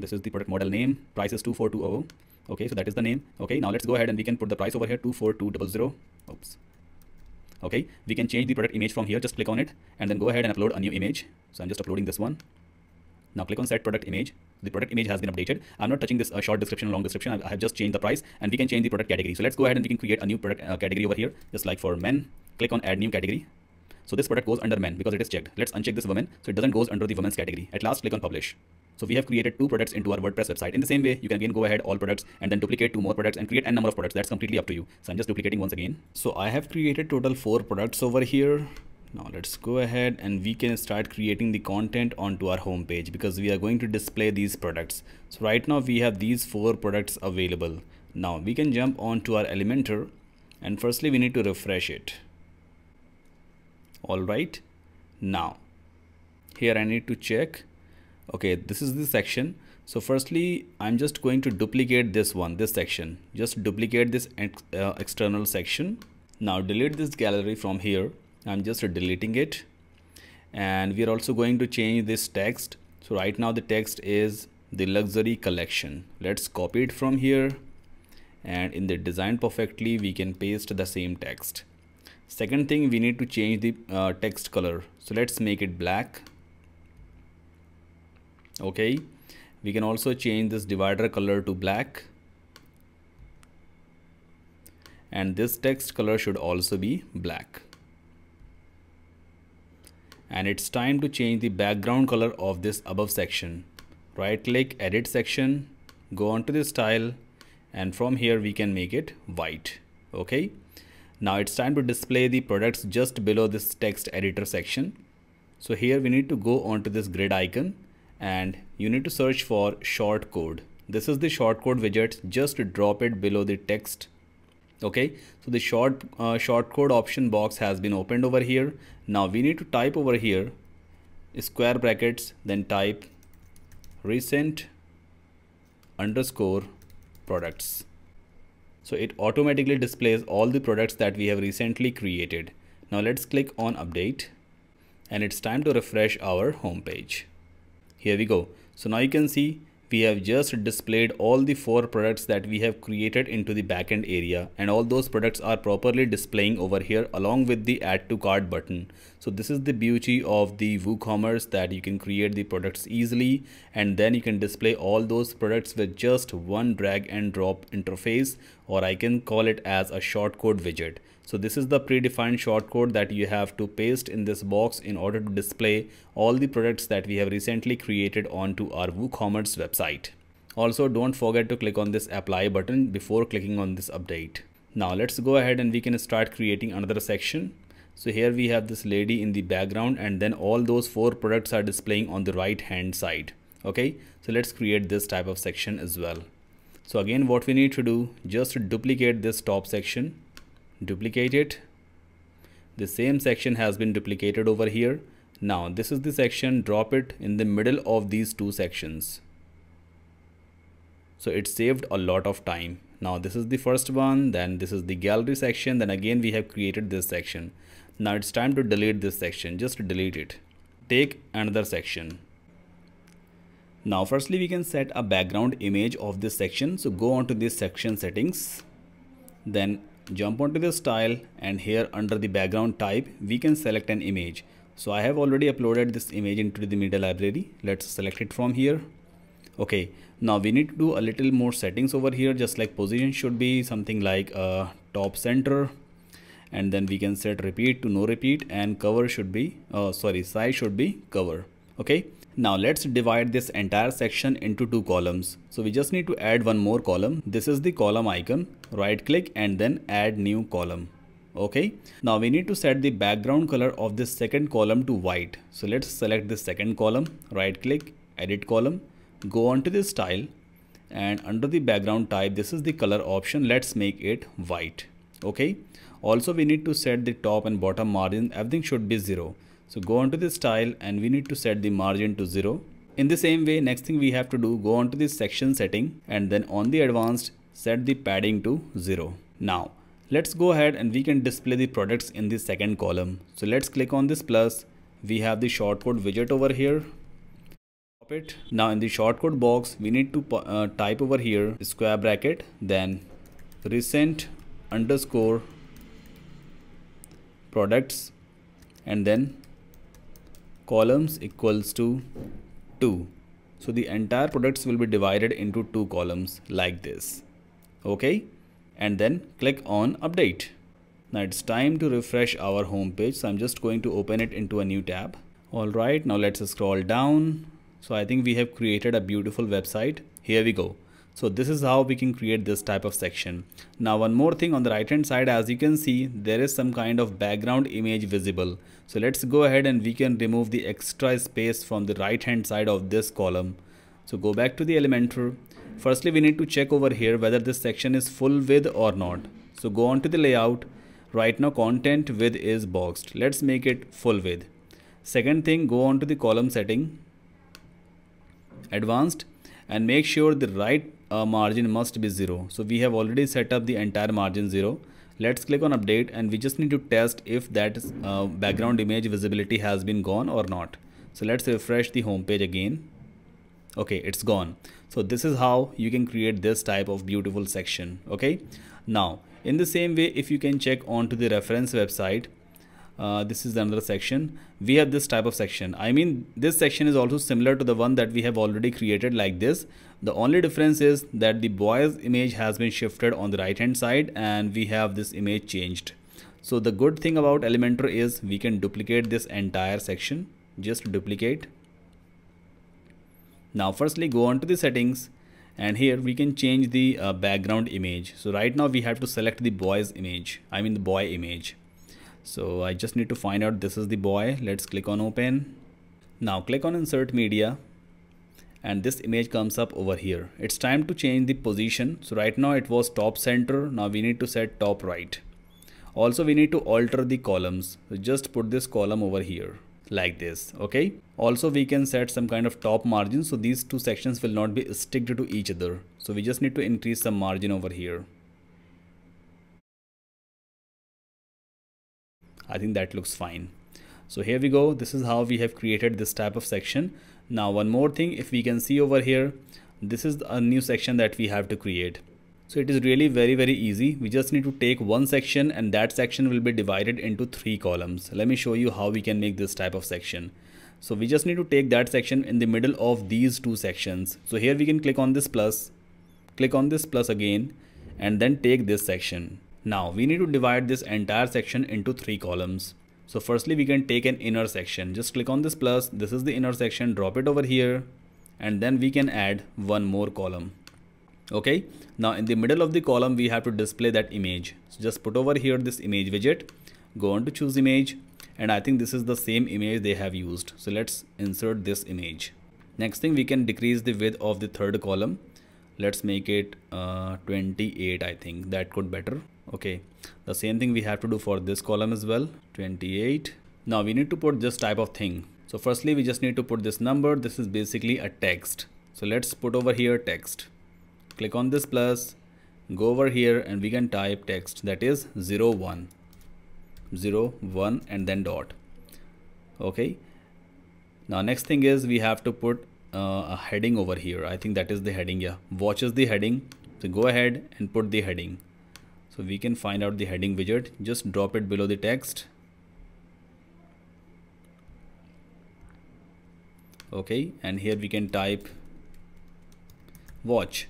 This is the product model name. Price is 2420. Okay, so that is the name. Okay, now let's go ahead and we can put the price over here 24200. Oops okay we can change the product image from here. Just click on it and then go ahead and upload a new image. So i'm just uploading this one. Now click on set product image. The product image has been updated. I'm not touching this uh, short description long description. I have just changed the price and we can change the product category. So let's go ahead and we can create a new product uh, category over here. Just like for men click on add new category so this product goes under men because it is checked let's uncheck this woman so it doesn't goes under the women's category at last click on publish so we have created two products into our WordPress website. In the same way, you can again go ahead all products and then duplicate two more products and create n number of products. That's completely up to you. So I'm just duplicating once again. So I have created total four products over here. Now let's go ahead and we can start creating the content onto our homepage because we are going to display these products. So right now we have these four products available. Now we can jump onto our Elementor and firstly we need to refresh it all right. Now here I need to check. Okay this is the section. So firstly I'm just going to duplicate this one this section. Just duplicate this ex uh, external section. Now delete this gallery from here. I'm just deleting it. And we're also going to change this text. So right now the text is the luxury collection. Let's copy it from here. And in the design perfectly we can paste the same text second thing we need to change the uh, text color. So let's make it black. Okay. We can also change this divider color to black. And this text color should also be black. And it's time to change the background color of this above section. Right click edit section go on to the style and from here we can make it white. Okay now it's time to display the products just below this text editor section. So here we need to go onto this grid icon and you need to search for short code. This is the short code widget. Just drop it below the text. Okay? So the short uh, short code option box has been opened over here. Now we need to type over here square brackets then type recent underscore products so it automatically displays all the products that we have recently created. Now let's click on update and it's time to refresh our home page here we go. So now you can see we have just displayed all the four products that we have created into the backend area. And all those products are properly displaying over here along with the add to cart button. So this is the beauty of the woocommerce that you can create the products easily. And then you can display all those products with just one drag and drop interface or i can call it as a shortcode widget so this is the predefined shortcode that you have to paste in this box in order to display all the products that we have recently created onto our WooCommerce website. Also don't forget to click on this apply button before clicking on this update. Now let's go ahead and we can start creating another section. So here we have this lady in the background and then all those four products are displaying on the right hand side. Okay, so let's create this type of section as well. So again what we need to do just duplicate this top section duplicate it the same section has been duplicated over here. Now this is the section drop it in the middle of these two sections. So it saved a lot of time. Now this is the first one then this is the gallery section then again we have created this section. Now it's time to delete this section. Just delete it. Take another section. Now firstly we can set a background image of this section. So go on to this section settings. Then jump onto the style and here under the background type we can select an image. So I have already uploaded this image into the media library. Let's select it from here. Okay now we need to do a little more settings over here just like position should be something like uh, top center. And then we can set repeat to no repeat and cover should be uh, sorry size should be cover. Okay now let's divide this entire section into two columns. So we just need to add one more column. This is the column icon. Right click and then add new column. Okay. Now we need to set the background color of this second column to white. So let's select the second column. Right click, edit column, go on to the style and under the background type this is the color option let's make it white okay also we need to set the top and bottom margin everything should be zero so go on to this style and we need to set the margin to 0. In the same way, next thing we have to do, go on to this section setting and then on the advanced, set the padding to 0. Now, let's go ahead and we can display the products in the second column. So let's click on this plus. We have the shortcode widget over here. It. Now in the shortcode box, we need to uh, type over here square bracket, then recent underscore products and then columns equals to 2 so the entire products will be divided into two columns like this. Okay? And then click on update. Now it's time to refresh our home page. So i'm just going to open it into a new tab. All right. Now let's scroll down. So i think we have created a beautiful website. Here we go so this is how we can create this type of section. Now one more thing on the right hand side as you can see there is some kind of background image visible. So let's go ahead and we can remove the extra space from the right hand side of this column. So go back to the Elementor. Firstly we need to check over here whether this section is full width or not. so go on to the layout right now content width is boxed let's make it full width second thing go on to the column setting advanced and make sure the right uh, margin must be zero. So we have already set up the entire margin zero. Let's click on update and we just need to test if that uh, background image visibility has been gone or not. So let's refresh the home page again. Okay it's gone. So this is how you can create this type of beautiful section. Okay? Now in the same way if you can check onto the reference website uh, this is another section. We have this type of section. I mean this section is also similar to the one that we have already created like this the only difference is that the boys image has been shifted on the right hand side and we have this image changed. So the good thing about Elementor is we can duplicate this entire section. Just duplicate. Now firstly go on to the settings and here we can change the uh, background image. So right now we have to select the boys image I mean the boy image. So I just need to find out this is the boy. Let's click on open. Now click on insert media and this image comes up over here. It's time to change the position. So right now it was top center. Now we need to set top right. Also we need to alter the columns. So just put this column over here like this okay? Also we can set some kind of top margin. So these two sections will not be sticked to each other. So we just need to increase some margin over here. I think that looks fine. So here we go. This is how we have created this type of section. Now one more thing, if we can see over here, this is a new section that we have to create. So it is really very, very easy. We just need to take one section and that section will be divided into three columns. Let me show you how we can make this type of section. So we just need to take that section in the middle of these two sections. So here we can click on this plus, click on this plus again, and then take this section. Now we need to divide this entire section into three columns. So firstly we can take an inner section. Just click on this plus. This is the inner section. Drop it over here. And then we can add one more column. Okay. Now in the middle of the column we have to display that image. So just put over here this image widget. Go on to choose image. And I think this is the same image they have used. So let's insert this image. Next thing we can decrease the width of the third column. Let's make it uh, 28 I think that could better okay the same thing we have to do for this column as well 28 now we need to put this type of thing. So firstly we just need to put this number. This is basically a text. So let's put over here text. Click on this plus go over here and we can type text. That is 0 1 0 1 and then dot. Okay. Now next thing is we have to put uh, a heading over here. I think that is the heading yeah. Watches the heading. So go ahead and put the heading so we can find out the heading widget. Just drop it below the text. Okay and here we can type watch.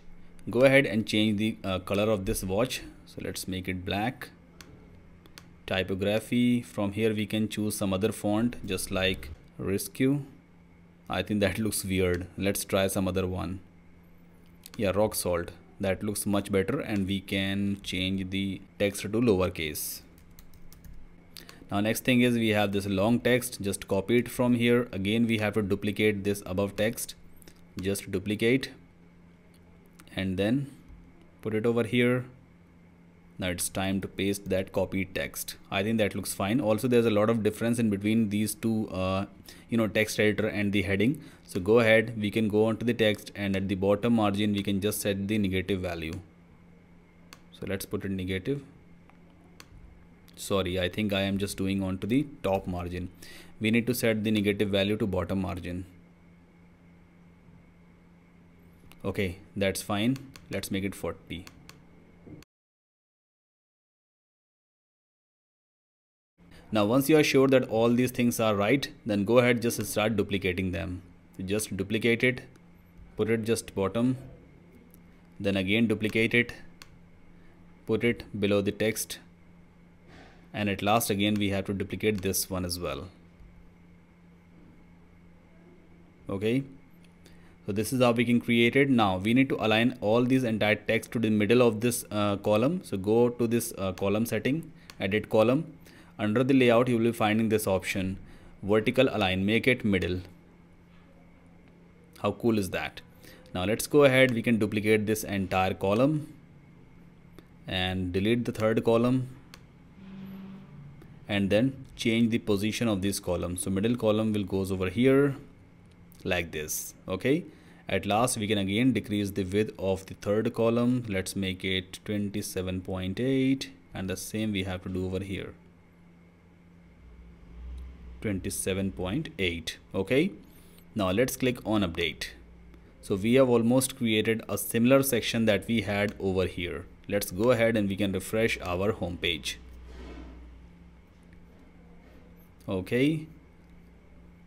Go ahead and change the uh, color of this watch. So let's make it black. Typography. From here we can choose some other font just like rescue. I think that looks weird. Let's try some other one. Yeah rock salt that looks much better and we can change the text to lowercase. Now next thing is we have this long text just copy it from here. Again we have to duplicate this above text. Just duplicate and then put it over here. Now it's time to paste that copied text. I think that looks fine. Also there's a lot of difference in between these two uh, you know text editor and the heading so go ahead we can go on to the text and at the bottom margin we can just set the negative value. So let's put it negative. Sorry i think i am just doing on to the top margin. We need to set the negative value to bottom margin. Okay that's fine. Let's make it 40 Now once you are sure that all these things are right, then go ahead just start duplicating them. Just duplicate it, put it just bottom, then again duplicate it, put it below the text and at last again we have to duplicate this one as well. Okay. So this is how we can create it. Now we need to align all these entire text to the middle of this uh, column. So go to this uh, column setting, edit column under the layout you will be finding this option vertical align make it middle how cool is that? Now let's go ahead. We can duplicate this entire column and delete the third column and then change the position of this column. So middle column will goes over here like this okay? At last we can again decrease the width of the third column. Let's make it 27.8 and the same we have to do over here. 27.8 okay now let's click on update. So we have almost created a similar section that we had over here. Let's go ahead and we can refresh our home page okay.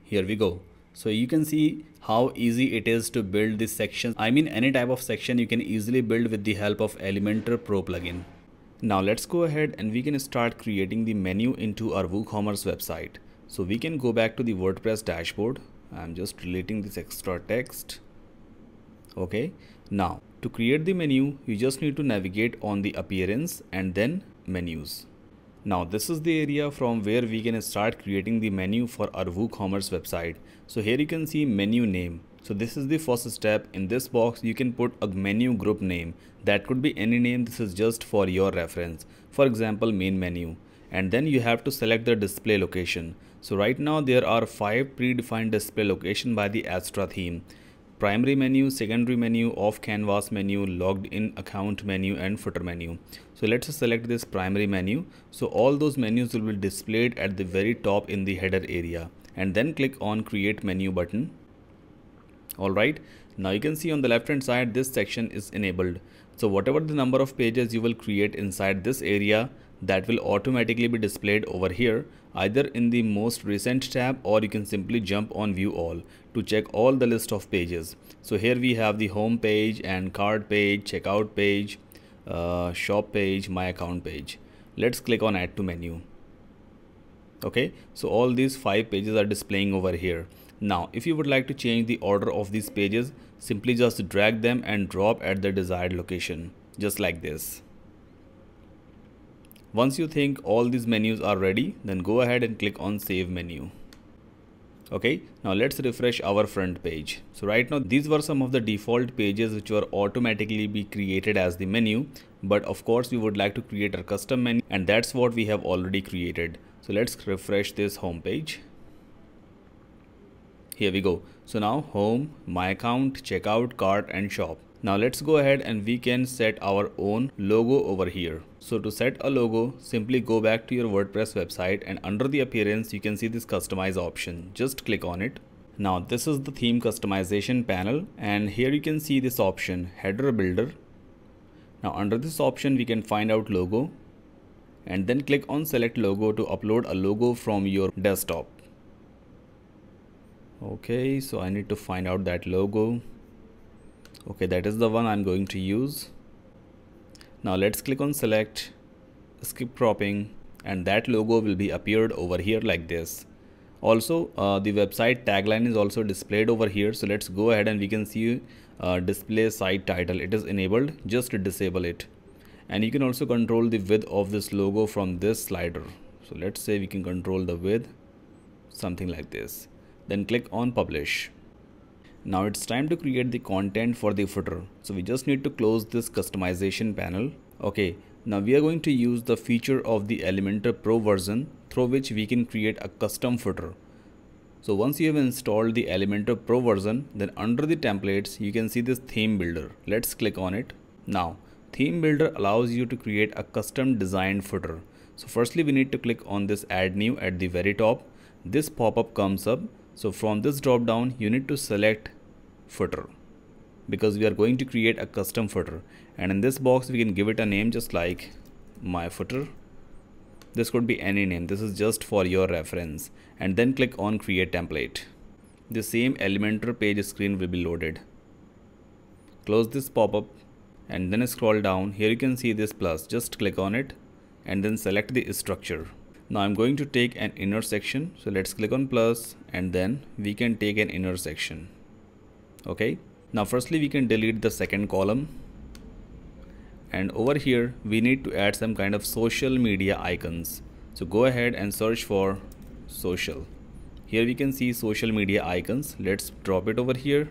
Here we go. So you can see how easy it is to build this section. I mean any type of section you can easily build with the help of elementor pro plugin. Now let's go ahead and we can start creating the menu into our woocommerce website. So we can go back to the wordpress dashboard i'm just deleting this extra text okay now to create the menu you just need to navigate on the appearance and then menus now this is the area from where we can start creating the menu for our WooCommerce website. So here you can see menu name. So this is the first step. In this box you can put a menu group name. That could be any name. This is just for your reference. For example main menu. And then you have to select the display location. So right now there are five predefined display location by the Astra theme primary menu, secondary menu, off canvas menu, logged in account menu and footer menu. So let's select this primary menu. So all those menus will be displayed at the very top in the header area and then click on create menu button. Alright, now you can see on the left hand side this section is enabled. So whatever the number of pages you will create inside this area that will automatically be displayed over here either in the most recent tab or you can simply jump on view all to check all the list of pages. So here we have the home page and cart page checkout page uh, shop page my account page. Let's click on add to menu. Okay? So all these five pages are displaying over here. Now if you would like to change the order of these pages simply just drag them and drop at the desired location just like this once you think all these menus are ready, then go ahead and click on save menu. Okay, now let's refresh our front page. So right now these were some of the default pages which were automatically be created as the menu. But of course we would like to create a custom menu and that's what we have already created. So let's refresh this home page. Here we go. So now home, my account, checkout, cart and shop. Now let's go ahead and we can set our own logo over here. So to set a logo, simply go back to your WordPress website and under the appearance, you can see this customize option. Just click on it. Now this is the theme customization panel and here you can see this option header builder. Now under this option, we can find out logo and then click on select logo to upload a logo from your desktop. Okay, so I need to find out that logo okay that is the one I'm going to use now let's click on select skip cropping and that logo will be appeared over here like this. Also uh, the website tagline is also displayed over here. So let's go ahead and we can see uh, display site title. It is enabled. Just disable it. And you can also control the width of this logo from this slider. So let's say we can control the width something like this. Then click on publish now it's time to create the content for the footer. So we just need to close this customization panel. Okay, now we are going to use the feature of the Elementor Pro version through which we can create a custom footer. So once you have installed the Elementor Pro version, then under the templates, you can see this theme builder. Let's click on it. Now, theme builder allows you to create a custom designed footer. So firstly, we need to click on this add new at the very top. This pop-up comes up so from this drop down, you need to select footer because we are going to create a custom footer. And in this box, we can give it a name just like my footer. This could be any name. This is just for your reference. And then click on create template. The same Elementor page screen will be loaded. Close this pop-up and then scroll down. Here you can see this plus. Just click on it and then select the structure. Now I'm going to take an inner section. So let's click on plus and then we can take an inner section. Okay. Now firstly we can delete the second column. And over here we need to add some kind of social media icons. So go ahead and search for social. Here we can see social media icons. Let's drop it over here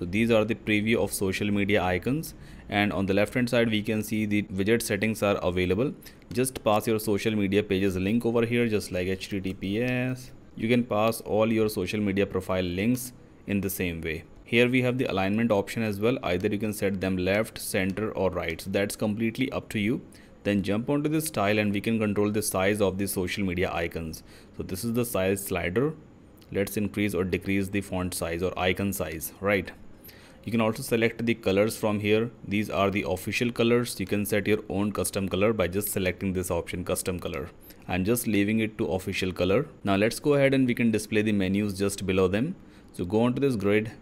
so these are the preview of social media icons and on the left hand side we can see the widget settings are available just pass your social media pages link over here just like https you can pass all your social media profile links in the same way here we have the alignment option as well. Either you can set them left center or right. So that's completely up to you. Then jump onto this style and we can control the size of the social media icons. So this is the size slider. Let's increase or decrease the font size or icon size right? You can also select the colors from here. These are the official colors. You can set your own custom color by just selecting this option custom color. I'm just leaving it to official color. Now let's go ahead and we can display the menus just below them. So go onto this grid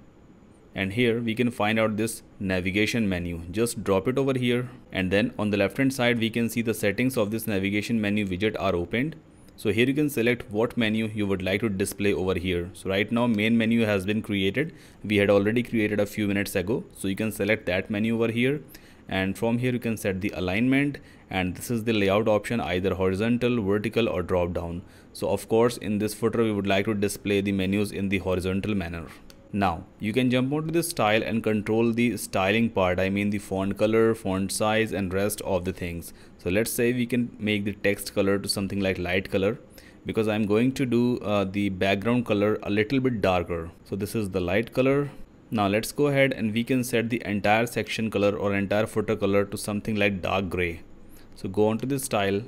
and here we can find out this navigation menu just drop it over here and then on the left hand side we can see the settings of this navigation menu widget are opened so here you can select what menu you would like to display over here. So right now main menu has been created. We had already created a few minutes ago. So you can select that menu over here and from here you can set the alignment and this is the layout option either horizontal, vertical or drop down. So of course in this footer we would like to display the menus in the horizontal manner. Now you can jump onto the style and control the styling part. I mean the font color, font size and rest of the things. So let's say we can make the text color to something like light color because I'm going to do uh, the background color a little bit darker. So this is the light color. Now let's go ahead and we can set the entire section color or entire footer color to something like dark gray. So go on to this style.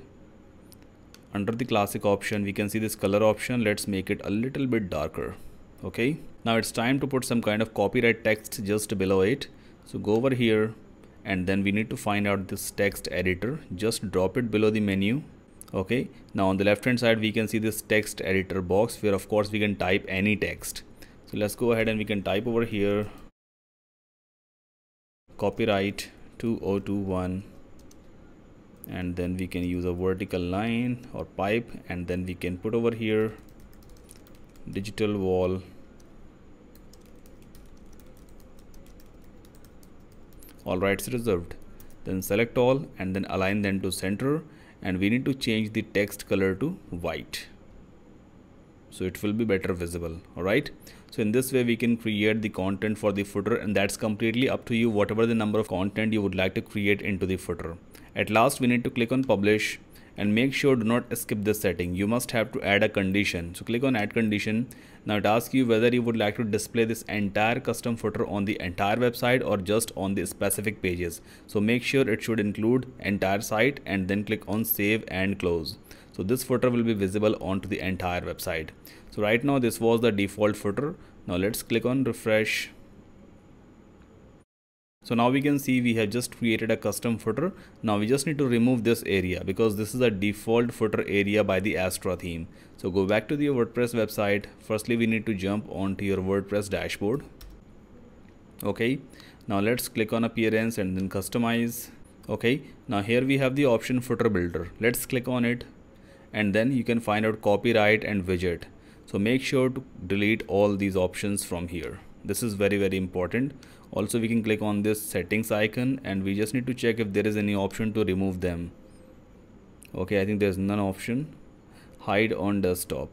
Under the classic option, we can see this color option. Let's make it a little bit darker okay now it's time to put some kind of copyright text just below it. So go over here and then we need to find out this text editor. Just drop it below the menu okay? Now on the left hand side we can see this text editor box where of course we can type any text. So let's go ahead and we can type over here. Copyright 2021 and then we can use a vertical line or pipe and then we can put over here digital wall. All rights reserved. Then select all and then align them to center. And we need to change the text color to white. So it will be better visible. All right? So in this way we can create the content for the footer. And that's completely up to you whatever the number of content you would like to create into the footer. At last we need to click on publish and make sure do not skip this setting. You must have to add a condition. So click on add condition. Now it asks you whether you would like to display this entire custom footer on the entire website or just on the specific pages. So make sure it should include entire site and then click on save and close. So this footer will be visible onto the entire website. So right now this was the default footer. Now let's click on refresh so now we can see we have just created a custom footer. Now we just need to remove this area because this is a default footer area by the Astra theme. So go back to the WordPress website. Firstly, we need to jump onto your WordPress dashboard. Okay. Now let's click on appearance and then customize. Okay. Now here we have the option footer builder. Let's click on it and then you can find out copyright and widget. So make sure to delete all these options from here. This is very, very important also we can click on this settings icon and we just need to check if there is any option to remove them. Okay I think there's none option. Hide on desktop.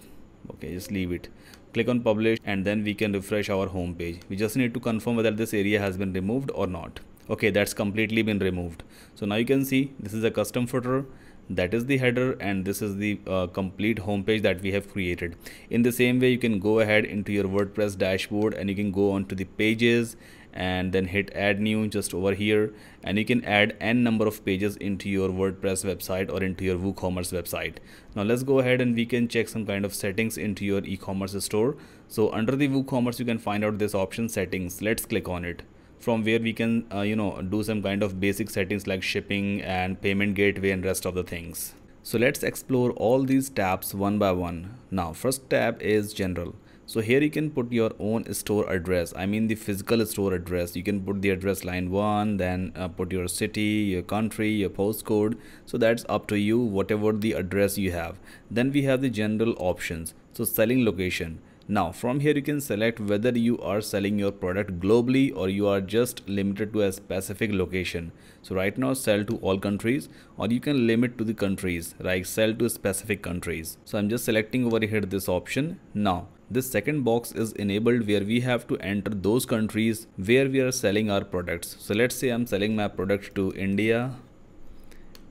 Okay just leave it. Click on publish and then we can refresh our home page. We just need to confirm whether this area has been removed or not. Okay that's completely been removed. So now you can see this is a custom footer that is the header and this is the uh, complete homepage that we have created. In the same way you can go ahead into your WordPress dashboard and you can go on to the pages and then hit add new just over here and you can add n number of pages into your WordPress website or into your WooCommerce website. Now let's go ahead and we can check some kind of settings into your e-commerce store. So under the WooCommerce you can find out this option settings. Let's click on it from where we can uh, you know do some kind of basic settings like shipping and payment gateway and rest of the things. So let's explore all these tabs one by one. Now first tab is general so here you can put your own store address i mean the physical store address you can put the address line one then uh, put your city your country your postcode so that's up to you whatever the address you have then we have the general options so selling location now from here you can select whether you are selling your product globally or you are just limited to a specific location. So right now sell to all countries or you can limit to the countries like sell to specific countries. So I'm just selecting over here this option. Now this second box is enabled where we have to enter those countries where we are selling our products. So let's say i'm selling my product to india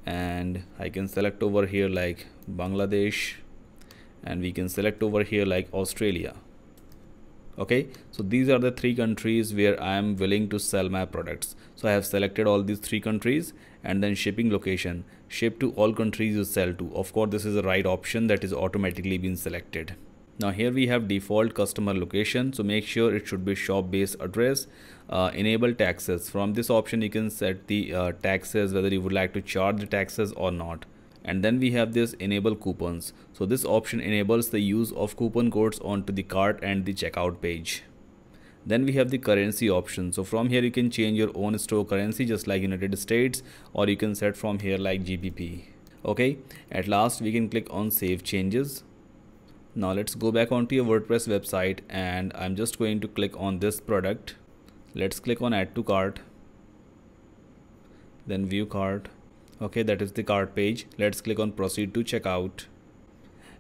and i can select over here like bangladesh and we can select over here like australia. Okay? So these are the three countries where i am willing to sell my products. So i have selected all these three countries and then shipping location. Ship to all countries you sell to. Of course this is the right option that is automatically been selected now here we have default customer location so make sure it should be shop based address uh, enable taxes. From this option you can set the uh, taxes whether you would like to charge the taxes or not. And then we have this enable coupons. So this option enables the use of coupon codes onto the cart and the checkout page. Then we have the currency option. So from here you can change your own store currency just like united states or you can set from here like gbp okay? At last we can click on save changes now let's go back onto your WordPress website and I'm just going to click on this product. Let's click on add to cart then view cart. Okay that is the cart page. Let's click on proceed to checkout.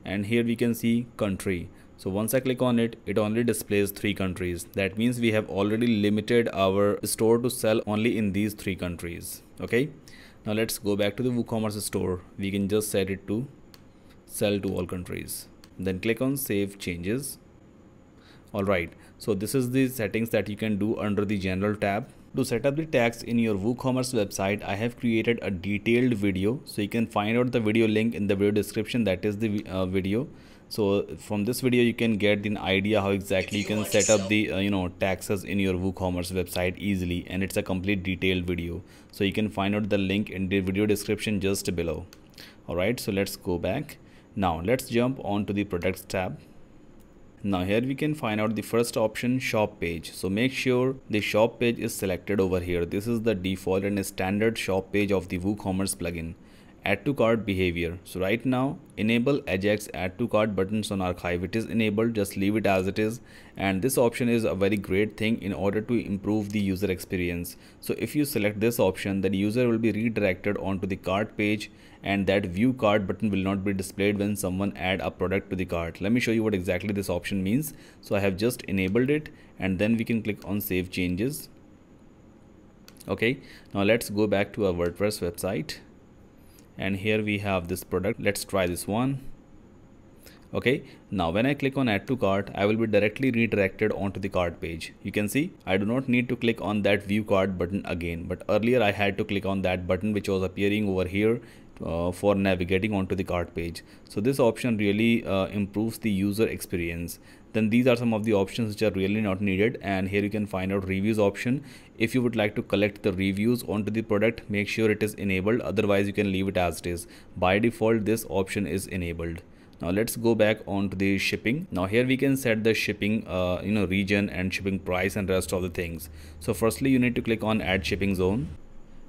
And here we can see country. So once I click on it it only displays three countries. That means we have already limited our store to sell only in these three countries. Okay? Now let's go back to the WooCommerce store. We can just set it to sell to all countries then click on save changes. Alright so this is the settings that you can do under the general tab. To set up the tags in your WooCommerce website I have created a detailed video. So you can find out the video link in the video description. That is the uh, video. So from this video you can get an idea how exactly you can set up the uh, you know taxes in your WooCommerce website easily. And it's a complete detailed video. So you can find out the link in the video description just below. Alright so let's go back now let's jump on to the products tab. Now here we can find out the first option shop page. So make sure the shop page is selected over here. This is the default and standard shop page of the WooCommerce plugin add to cart behavior so right now enable ajax add to cart buttons on archive it is enabled just leave it as it is and this option is a very great thing in order to improve the user experience so if you select this option the user will be redirected onto the cart page and that view cart button will not be displayed when someone add a product to the cart. Let me show you what exactly this option means. So i have just enabled it and then we can click on save changes. Okay now let's go back to our wordpress website. And here we have this product. Let's try this one. Okay now when I click on add to cart I will be directly redirected onto the cart page. You can see I do not need to click on that view cart button again but earlier I had to click on that button which was appearing over here uh, for navigating onto the cart page. So this option really uh, improves the user experience. Then these are some of the options which are really not needed and here you can find out reviews option. If you would like to collect the reviews onto the product make sure it is enabled. Otherwise you can leave it as it is. By default this option is enabled. Now let's go back onto the shipping. Now here we can set the shipping uh, you know region and shipping price and rest of the things. So firstly you need to click on add shipping zone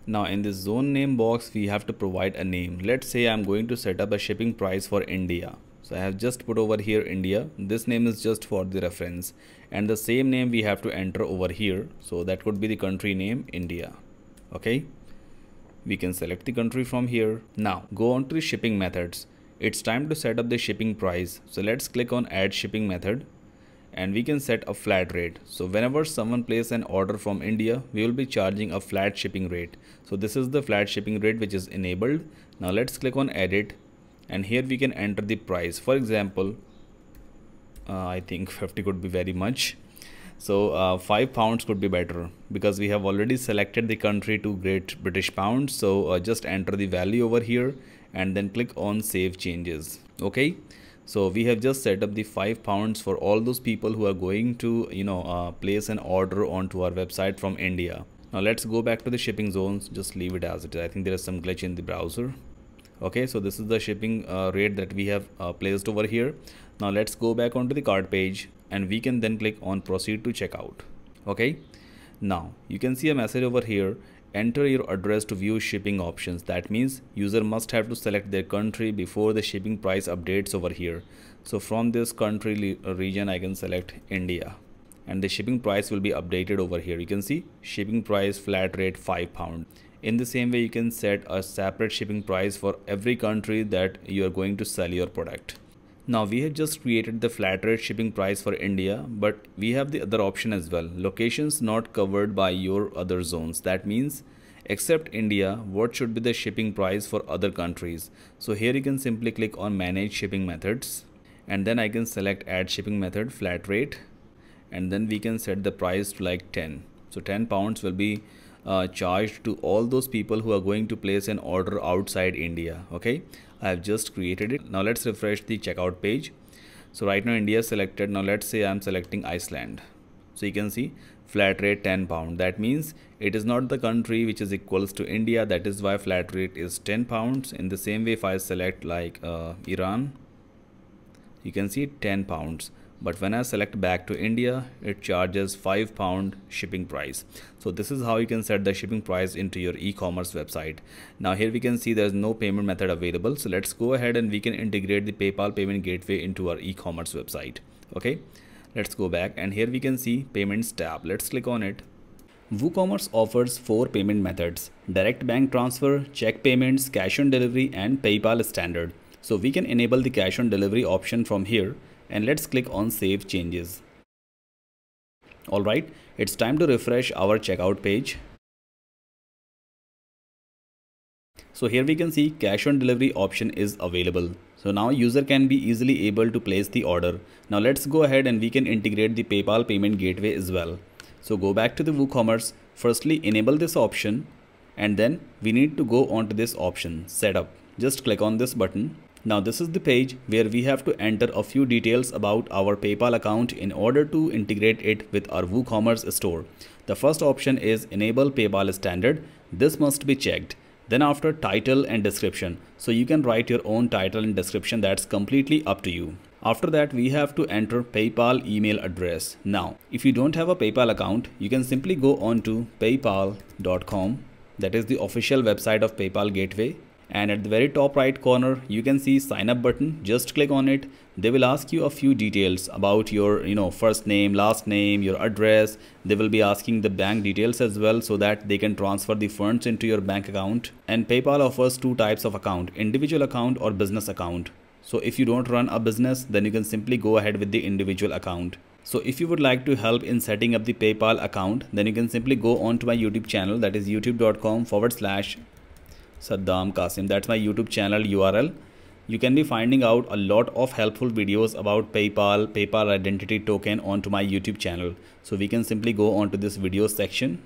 now in this zone name box we have to provide a name. Let's say i'm going to set up a shipping price for india. So I have just put over here India. This name is just for the reference. And the same name we have to enter over here. So that could be the country name India. Okay? We can select the country from here. Now go on to the shipping methods. It's time to set up the shipping price. So let's click on add shipping method and we can set a flat rate. So whenever someone places an order from India we will be charging a flat shipping rate. So this is the flat shipping rate which is enabled. Now let's click on edit and here we can enter the price. For example uh, I think 50 could be very much. So uh, 5 pounds could be better because we have already selected the country to Great British Pounds so uh, just enter the value over here and then click on save changes. Okay so we have just set up the 5 pounds for all those people who are going to you know uh, place an order onto our website from India. Now let's go back to the shipping zones. Just leave it as it is. I think there is some glitch in the browser. Okay so this is the shipping uh, rate that we have uh, placed over here. Now let's go back onto the cart page and we can then click on proceed to checkout. Okay? Now you can see a message over here enter your address to view shipping options. That means user must have to select their country before the shipping price updates over here. So from this country uh, region i can select india. And the shipping price will be updated over here. You can see shipping price flat rate 5 pound. In the same way you can set a separate shipping price for every country that you are going to sell your product Now we have just created the flat rate shipping price for India, but we have the other option as well. Locations not covered by your other zones. That means except India, what should be the shipping price for other countries? So here you can simply click on manage shipping methods and then I can select add shipping method flat rate and then we can set the price to like 10. So 10 pounds will be uh, charged to all those people who are going to place an order outside India. Okay, I have just created it. Now let's refresh the checkout page. So right now India is selected. Now let's say I'm selecting Iceland. So you can see flat rate 10 pound. That means it is not the country which is equals to India. That is why flat rate is 10 pounds. In the same way, if I select like uh, Iran, you can see 10 pounds but when I select back to India it charges 5 pound shipping price. So this is how you can set the shipping price into your e-commerce website. Now here we can see there's no payment method available. So let's go ahead and we can integrate the PayPal payment gateway into our e-commerce website. Okay? Let's go back and here we can see payments tab. Let's click on it. WooCommerce offers four payment methods direct bank transfer, check payments, cash on delivery, and PayPal standard. So we can enable the cash on delivery option from here and let's click on save changes. Alright, it's time to refresh our checkout page. So here we can see cash on delivery option is available. So now user can be easily able to place the order. Now let's go ahead and we can integrate the PayPal payment gateway as well. So go back to the WooCommerce, firstly enable this option and then we need to go on to this option setup. Just click on this button now this is the page where we have to enter a few details about our PayPal account in order to integrate it with our WooCommerce store. The first option is enable PayPal standard. This must be checked. Then after title and description. So you can write your own title and description that's completely up to you. After that, we have to enter PayPal email address. Now, if you don't have a PayPal account, you can simply go on to paypal.com. That is the official website of PayPal Gateway and at the very top right corner you can see sign up button. Just click on it. They will ask you a few details about your you know first name last name your address. They will be asking the bank details as well so that they can transfer the funds into your bank account. And paypal offers two types of account individual account or business account. So if you don't run a business then you can simply go ahead with the individual account. So if you would like to help in setting up the PayPal account, then you can simply go on to my YouTube channel that is youtube.com forward slash Saddam Kassim. That's my YouTube channel URL. You can be finding out a lot of helpful videos about PayPal, PayPal identity token onto my YouTube channel. So we can simply go onto this video section.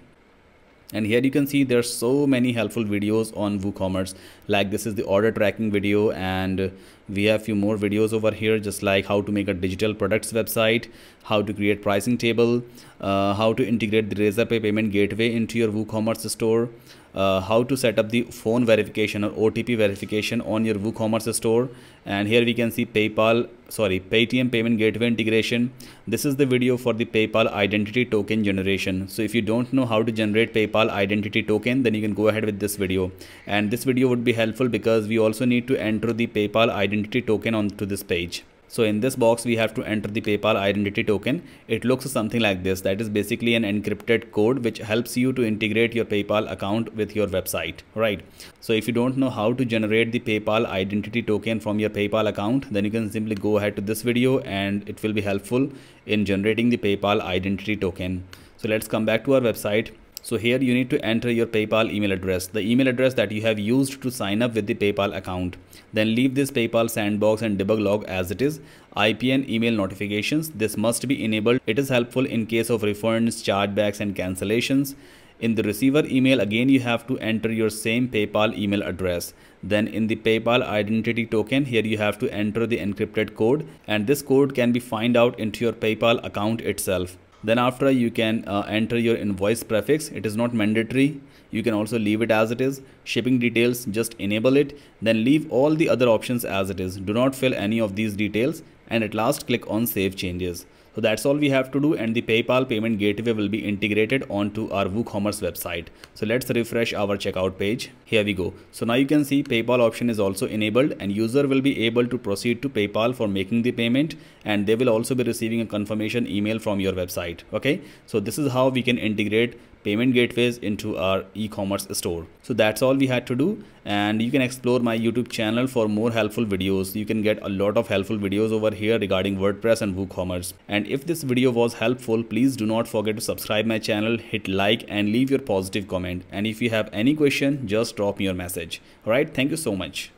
And here you can see there's so many helpful videos on WooCommerce. Like this is the order tracking video and we have few more videos over here just like how to make a digital products website, how to create pricing table, uh, how to integrate the Razorpay payment gateway into your WooCommerce store, uh, how to set up the phone verification or OTP verification on your WooCommerce store. And here we can see PayPal sorry Paytm payment gateway integration. This is the video for the PayPal identity token generation. So if you don't know how to generate PayPal identity token then you can go ahead with this video. And this video would be helpful because we also need to enter the PayPal identity token onto this page so in this box, we have to enter the PayPal identity token. It looks something like this. That is basically an encrypted code which helps you to integrate your PayPal account with your website, right? So if you don't know how to generate the PayPal identity token from your PayPal account, then you can simply go ahead to this video and it will be helpful in generating the PayPal identity token. So let's come back to our website so here you need to enter your PayPal email address, the email address that you have used to sign up with the PayPal account. Then leave this PayPal sandbox and debug log as it is. IPN email notifications, this must be enabled. It is helpful in case of refunds, chargebacks and cancellations. In the receiver email, again, you have to enter your same PayPal email address. Then in the PayPal identity token, here you have to enter the encrypted code and this code can be find out into your PayPal account itself then after you can uh, enter your invoice prefix. It is not mandatory. You can also leave it as it is. Shipping details just enable it. Then leave all the other options as it is. Do not fill any of these details. And at last click on save changes so that's all we have to do and the PayPal payment gateway will be integrated onto our WooCommerce website. So let's refresh our checkout page. Here we go. So now you can see PayPal option is also enabled and user will be able to proceed to PayPal for making the payment and they will also be receiving a confirmation email from your website. Okay. So this is how we can integrate payment gateways into our e-commerce store. So that's all we had to do and you can explore my YouTube channel for more helpful videos. You can get a lot of helpful videos over here regarding WordPress and WooCommerce. And if this video was helpful, please do not forget to subscribe my channel, hit like and leave your positive comment. And if you have any question, just drop me your message. Alright, thank you so much.